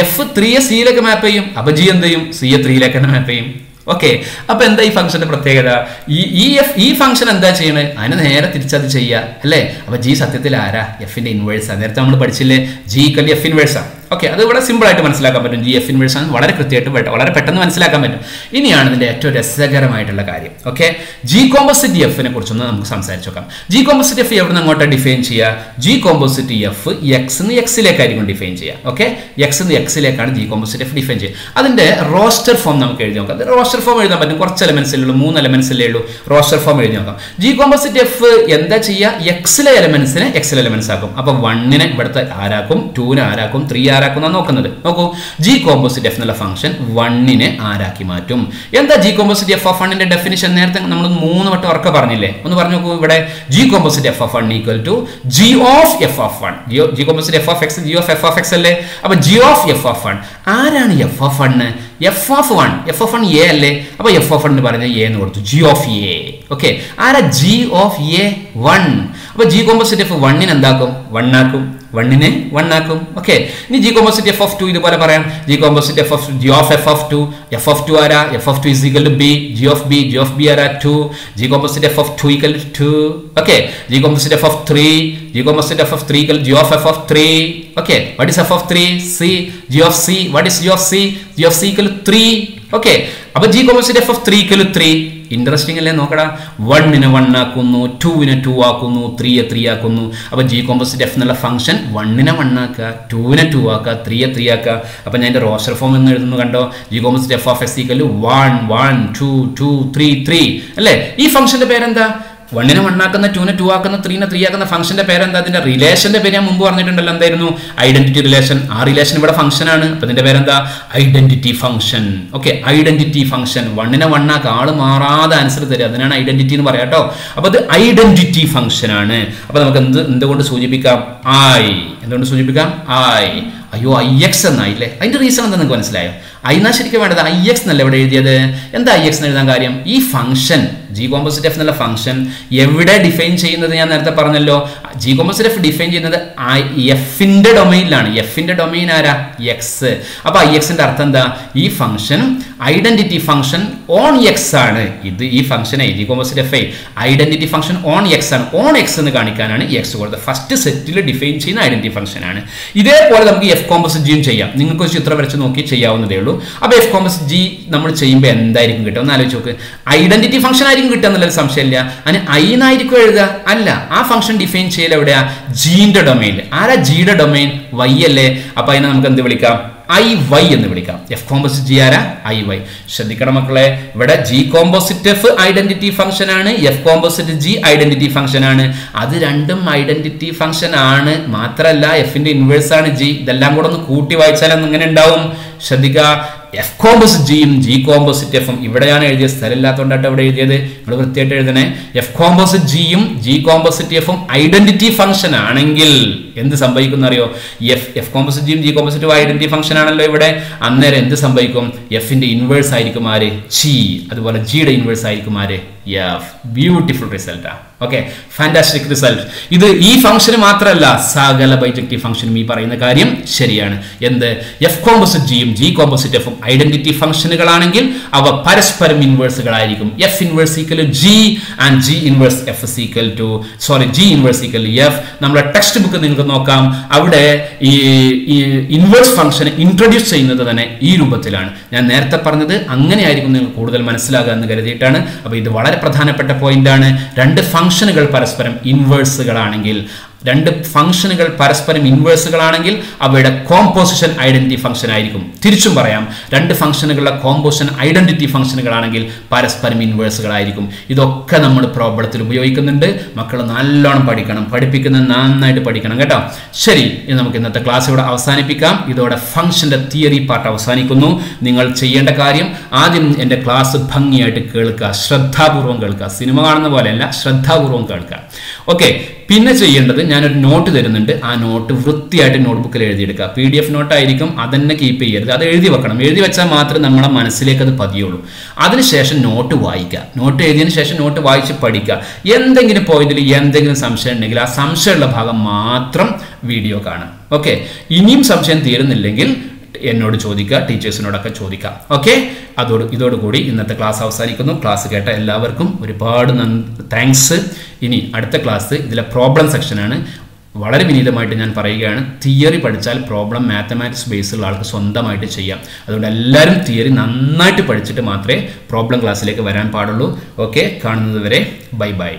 എഫ് ത്രീയെ സിയിലേക്ക് മാപ്പ് ചെയ്യും. അപ്പൊ ജി എന്ത് ചെയ്യും? സിയെ ത്രീയിലേക്ക് തന്നെ മാപ്പ് ചെയ്യും. ഓക്കെ അപ്പൊ എന്താ ഈ ഫംഗ്ഷന്റെ പ്രത്യേകത? ഈ ഈ എഫ് ഈ ഫംഗ്ഷൻ എന്താ ചെയ്യണേ? അതിന് നേരെ തിരിച്ചത് ചെയ്യുക അല്ലേ? അപ്പൊ ജി സത്യത്തിൽ ആരാ? എഫിന്റെ ഇൻവേഴ്സാ നേരത്തെ നമ്മൾ പഠിച്ചില്ലേ? ജി കല്ലി എഫ് ഇൻവേഴ്സാ ഓക്കെ അത് ഇവിടെ സിമ്പിൾ ആയിട്ട് മനസ്സിലാക്കാൻ പറ്റും. ജി എഫ് ഇൻവേഴ്സ് ആണ് വളരെ കൃത്യമായിട്ട് വളരെ പെട്ടെന്ന് മനസ്സിലാക്കാൻ പറ്റും. ഇനിയാണ് ഇതിന്റെ ഏറ്റവും രസകരമായിട്ടുള്ള കാര്യം. ഓക്കെ ജി കോമ്പോസിറ്റ് എഫിനെ കുറിച്ചൊന്ന് നമുക്ക് സംസാരിച്ചു നോക്കാം. ജി കോമ്പോസിറ്റ് എഫ് എവിടെ നിന്ന് അങ്ങോട്ട് ഡിഫൈൻ ചെയ്യുക ജി കോമ്പോസിറ്റ് എഫ് എക്സ് എന്ന് എക്സിലേക്കായിരിക്കും ഡിഫൈൻ ചെയ്യുക ഓക്കെ എക്സ് എന്ന് എക്സിലേക്കാണ് ജി കോമ്പോസിറ്റ് എഫ് ഡിഫൈൻ ചെയ്യുക അതിന്റെ റോസ്റ്റർ ഫോം നമുക്ക് എഴുതി നോക്കാം. റോസ്റ്റർ ഫോം എഴുതാൻ പറ്റും. കുറച്ച് എലമെന്റ്സ് ഉള്ളൂ മൂന്ന് എലമെന്റ്സ് അല്ലേ ഉള്ളൂ. റോസ്റ്റർ ഫോം എഴുതി നോക്കാം. ജി കോമ്പോസിറ്റ് എഫ് എന്താ ചെയ്യുക എക്സിലെ എലമെന്റ്സിനെ എക്സിലെ എലമെന്റ്സ് ആക്കും. അപ്പൊ വണ്ണിനെ ഇവിടുത്തെ ആരാക്കും? ടൂവിനെ ആരാക്കും? ത്രീ ആരാക്കും എന്നാണ് നോക്കുന്നത് നോക്കൂ ജി കോമ്പോസിറ്റ് എഫ് എന്നുള്ള ഫംഗ്ഷൻ വണ്ണിനെ ആരാക്കി മാറ്റും എന്താ ജി കോമ്പോസിറ്റ് എഫ് ഓഫ് വണ്ണിന്റെ ഡെഫിനിഷൻ നേരത്തെ നമ്മൾ മൂന്ന് വട്ടം ഉറക്കെ പറഞ്ഞില്ലേ ഒന്ന് പറഞ്ഞു നോക്കൂ ഇവിടെ G composite F of one equal to G of F of one G composite F of X G of F of X അല്ലേ അപ്പൊ G of F of one ആരാണ് F of one F of one F of one A അല്ലേ അപ്പൊ F of one പറഞ്ഞ എന്ന് കൊടുത്തു G of A okay ആരാ G of A one അപ്പൊ ജി കോമ്പോസിറ്റ് എഫ് വണ്ണിന് എന്താക്കും വണ്ണാക്കും വണ്ണിനെ വണ്ണാക്കും ഓക്കെ ഇനി G composite F of two ഇതുപോലെ പറയാം G composite F of G of F of two F of two ആരാ F of two is equal to B G of B G of B ആരാ two G composite F of two equal to okay G composite F of three G composite F of three equal G of F of three okay what is F of three C G of C what is G of C G of C equal three okay അപ്പൊ G composite F of three equal three interesting അല്ലേ? നോക്കടാ. വണ്ണിനെ one ആക്കുന്നു ടൂവിനെ to ആക്കുന്നു ത്രീയെ three ആക്കുന്നു. അപ്പോൾ G composite F എന്നുള്ള function വണ്ണിനെ one ആക്കുക ടൂവിനെ ടു ആക്കുക ത്രീയെ ത്രീ ആക്കുക. അപ്പോൾ ഞാൻ എന്റെ റോസ്റ്റർ ഫോം എന്ന് എഴുതുന്നു കണ്ടോ? G composite F of S equal one one two two three three അല്ലേ? ഈ ഫംഗ്ഷന്റെ പേരെന്താ? വണ്ണിനെ വണ്ണാക്കുന്ന ടൂനെ ടൂ ആക്കുന്ന ത്രീനെ ത്രീ ആക്കുന്ന ഫംഗ്ഷന്റെ പേരെന്താ? അതിന്റെ റിലേഷന്റെ പേര് ഞാൻ മുമ്പ് പറഞ്ഞിട്ടുണ്ടല്ലോ എന്തായിരുന്നു? ഐഡന്റിറ്റി റിലേഷൻ ആ റിലേഷൻ ഇവിടെ ഫംഗ്ഷൻ ആണ്. അപ്പൊ ഇതിന്റെ പേരെന്താ? Identity function okay identity function വണ്ണിനെ വണ്ണാക്ക ആൾ മാറാതെ ആൻസർ തരും അതിനാണ് ഐഡന്റിറ്റി എന്ന് പറയാം കേട്ടോ അപ്പൊ അത് ഐഡന്റിറ്റി ഫംഗ്ഷൻ ആണ്. അപ്പൊ നമുക്ക് എന്ത് എന്തുകൊണ്ട് സൂചിപ്പിക്കാം? ആയി എന്തുകൊണ്ട് സൂചിപ്പിക്കാം? ആയി അയ്യോ ഐ എക്സ് എന്നായില്ലേ? അതിന്റെ റീസൺ എന്താ നിങ്ങൾക്ക് മനസ്സിലായോ? ഐ എന്നാ ശരിക്കും വേണ്ടത് ഐ എക്സ് എന്നല്ല ഇവിടെ എഴുതിയത്? എന്താ ഐ എക്സ് എന്ന് എഴുതാൻ കാര്യം? ഈ ഫംഗ്ഷൻ ജി കോമ്പോസിറ്റ് എഫ് എന്നുള്ള ഫംഗ്ഷൻ എവിടെ ഡിഫൈൻ ചെയ്യുന്നത് ഞാൻ നേരത്തെ പറഞ്ഞല്ലോ? ജി കോമ്പോസിറ്റ് എഫ് ഡിഫൈൻ ചെയ്യുന്നത് എഫിന്റെ ഡൊമൈനിലാണ് എഫിന്റെ ഡൊമൈൻ ആരാ? എക്സ് അപ്പൊ ഐ എക്സിന്റെ അർത്ഥം എന്താ? ഈ function identity function on X ആണ്. ഇത് ഈ ഫംഗ്ഷനെ I കോമേഴ്സിന്റെ F I identity function on X ആണ്. ഓൺ എക്സ് എന്ന് കാണിക്കാനാണ് എക്സ് കൊടുത്തത്. ഫസ്റ്റ് സെറ്റിൽ ഡിഫൈൻ ചെയ്യുന്ന ഐഡന്റിറ്റി ഫംഗ്ഷൻ ആണ്. ഇതേപോലെ നമുക്ക് എഫ് കോമ്പോസിറ്റ് ജിയും ചെയ്യാം. നിങ്ങൾക്ക് ഒരു ചിത്രം വരച്ച് നോക്കി ചെയ്യാവുന്നതേ ഉള്ളൂ. അപ്പോൾ എഫ് കോമ്പോസിറ്റ് ജി നമ്മൾ ചെയ്യുമ്പോൾ എന്തായിരിക്കും കിട്ടുക? ഒന്ന് ആലോചിച്ച് നോക്ക്. ഐഡന്റിറ്റി ഫംഗ്ഷൻ ആയിരിക്കും കിട്ടുക എന്നുള്ളൊരു സംശയമില്ല അതിന് ഐ എന്നായിരിക്കും എഴുതുക? അല്ല. ആ ഫംഗ്ഷൻ ഡിഫൈൻ ചെയ്യൽ എവിടെയാ? ജീന്റെ ഡൊമൈനിൽ ആരാ ജിയുടെ ഡൊമൈൻ വൈ അല്ലേ? അപ്പൊ അതിനെ നമുക്ക് എന്ത് വിളിക്കാം? ഐ വൈ എന്ന് വിളിക്കാം. എഫ് കോമ്പോസിറ്റ് ജി ആരാ? ഐ വൈ ശ്രദ്ധിക്കണം മക്കളെ. ഇവിടെ G composite F identity function ആണ്. F composite G identity function ആണ്. അത് രണ്ടും ഐഡന്റിറ്റി ഫംഗ്ഷൻ ആണ്. മാത്രമല്ല എഫിന്റെ ഇൻവേഴ്സ് ആണ് ജി ഇതെല്ലാം കൂടെ ഒന്ന് കൂട്ടി വായിച്ചാൽ ഇങ്ങനെ ഉണ്ടാവും. ശ്രദ്ധിക്കുക. എഫ് കോമ്പോസിറ്റ് ജിയും ജി കോമ്പോസിറ്റ് എഫും ഇവിടെയാണ് എഴുതിയ സ്ഥലമില്ലാത്തതുകൊണ്ടാണ് ഇവിടെ എഴുതിയത്. നമ്മൾ വൃത്തിയായിട്ട് എഴുതണേ. എഫ് കോമ്പോസിറ്റ് ജിയും ജി കോമ്പോസിറ്റ് എഫും ഐഡന്റിറ്റി ഫംഗ്ഷൻ ആണെങ്കിൽ എന്ത് സംഭവിക്കും അറിയോ? എഫ് എഫ് കോമ്പോസിറ്റ് ജിയും ജി കോമ്പോസിറ്റും ഐഡന്റിറ്റി ഫംഗ്ഷൻ ആണല്ലോ ഇവിടെ. അന്നേരം എന്ത് സംഭവിക്കും? എഫിന്റെ ഇൻവേഴ്സ് ആയിരിക്കും ആര്? ജി അതുപോലെ ജിയുടെ ഇൻവേഴ്സ് ആയിരിക്കും ആര്? ബ്യൂട്ടിഫുൾ റിസൾട്ടാ ഓക്കെ ഫാന്റാസ്റ്റിക് റിസൾട്ട് ഇത് ഈ ഫംഗ്ഷന് മാത്രമല്ല സകല ബൈജക്റ്റീവ് ഫംഗ്ഷനും ഈ പറയുന്ന കാര്യം ശരിയാണ്. എന്ത്? എഫ് കോമ്പോസിറ്റ് ജിയും ജി കോമ്പോസിറ്റ് എഫും ഐഡന്റിറ്റി ഫംഗ്ഷനുകളാണെങ്കിൽ അവ പരസ്പരം ഇൻവേഴ്സുകളായിരിക്കും F inverse equal G and G inverse F equal to sorry G inverse equal F നമ്മുടെ ടെക്സ്റ്റ് ബുക്ക് നിങ്ങൾക്ക് നോക്കാം. അവിടെ ഈ ഇൻവേഴ്സ് ഫംഗ്ഷൻ ഇൻട്രൊഡ്യൂസ് ചെയ്യുന്നത് തന്നെ ഈ രൂപത്തിലാണ്. ഞാൻ നേരത്തെ പറഞ്ഞത് അങ്ങനെയായിരിക്കും നിങ്ങൾക്ക് കൂടുതൽ മനസ്സിലാകുക എന്ന് കരുതിയിട്ടാണ്. അപ്പോൾ ഇത് വളരെ പ്രധാനപ്പെട്ട പോയിന്റാണ് രണ്ട് ഫംഗ്ഷനുകൾ പരസ്പരം ഇൻവേഴ്സുകളാണെങ്കിൽ രണ്ട് ഫംഗ്ഷനുകൾ പരസ്പരം ഇൻവേഴ്സുകളാണെങ്കിൽ അവയുടെ കോമ്പോസിഷൻ ഐഡന്റിറ്റി ഫംഗ്ഷൻ ആയിരിക്കും. തിരിച്ചും പറയാം രണ്ട് ഫംഗ്ഷനുകളുടെ കോമ്പോസിഷൻ ഐഡന്റിറ്റി ഫംഗ്ഷനുകളാണെങ്കിൽ പരസ്പരം ഇൻവേഴ്സുകളായിരിക്കും ഇതൊക്കെ നമ്മൾ പ്രോബ്ലത്തിൽ ഉപയോഗിക്കുന്നുണ്ട്. മക്കൾ നല്ലോണം പഠിക്കണം. പഠിപ്പിക്കുന്നത് നന്നായിട്ട് പഠിക്കണം കേട്ടോ. ശരി ഇനി നമുക്ക് ഇന്നത്തെ ക്ലാസ് ഇവിടെ അവസാനിപ്പിക്കാം. ഇതോടെ ഫംഗ്ഷന്റെ തിയറി പാർട്ട് അവസാനിക്കുന്നു. നിങ്ങൾ ചെയ്യേണ്ട കാര്യം ആദ്യം എന്റെ ക്ലാസ് ഭംഗിയായിട്ട് കേൾക്കുക. ശ്രദ്ധാപൂർവം കേൾക്കുക. സിനിമ കാണുന്ന പോലെയല്ല ശ്രദ്ധാപൂർവം കേൾക്കുക. ഓക്കെ പിന്നെ ചെയ്യേണ്ടത് ഞാനൊരു നോട്ട് തരുന്നുണ്ട്. ആ നോട്ട് വൃത്തിയായിട്ട് നോട്ട്ബുക്കിൽ എഴുതിയെടുക്കുക. പി ഡി എഫ് നോട്ടായിരിക്കും അതന്നെ കീപ്പ് ചെയ്യരുത്. അത് എഴുതി വെക്കണം. എഴുതി വെച്ചാൽ മാത്രമേ നമ്മുടെ മനസ്സിലേക്ക് അത് പതിയുള്ളൂ. അതിനുശേഷം നോട്ട് വായിക്കുക. നോട്ട് എഴുതിയതിന് ശേഷം നോട്ട് വായിച്ച് പഠിക്കുക. എന്തെങ്കിലും പോയിന്റിൽ എന്തെങ്കിലും സംശയം ഉണ്ടെങ്കിൽ ആ സംശയമുള്ള ഭാഗം മാത്രം വീഡിയോ കാണാം ഓക്കെ ഇനിയും സംശയം തീരുന്നില്ലെങ്കിൽ എന്നോട് ചോദിക്കുക ടീച്ചേഴ്സിനോടൊക്കെ ചോദിക്കാം. ഓക്കെ? അതോട് ഇതോടുകൂടി ഇന്നത്തെ ക്ലാസ് അവസാനിക്കുന്നു. ക്ലാസ് കേട്ട എല്ലാവർക്കും ഒരുപാട് താങ്ക്സ് ഇനി അടുത്ത ക്ലാസ് ഇതിലെ പ്രോബ്ലം സെക്ഷനാണ് വളരെ വിനീതമായിട്ട് ഞാൻ പറയുകയാണ് തിയറി പഠിച്ചാൽ പ്രോബ്ലം മാത്തമാറ്റിക്സ് ബേസുള്ള ആൾക്ക് സ്വന്തമായിട്ട് ചെയ്യാം. അതുകൊണ്ട് എല്ലാവരും തിയറി നന്നായിട്ട് പഠിച്ചിട്ട് മാത്രമേ പ്രോബ്ലം ക്ലാസ്സിലേക്ക് വരാൻ പാടുള്ളൂ. ഓക്കെ? കാണുന്നതുവരെ ബൈ ബൈ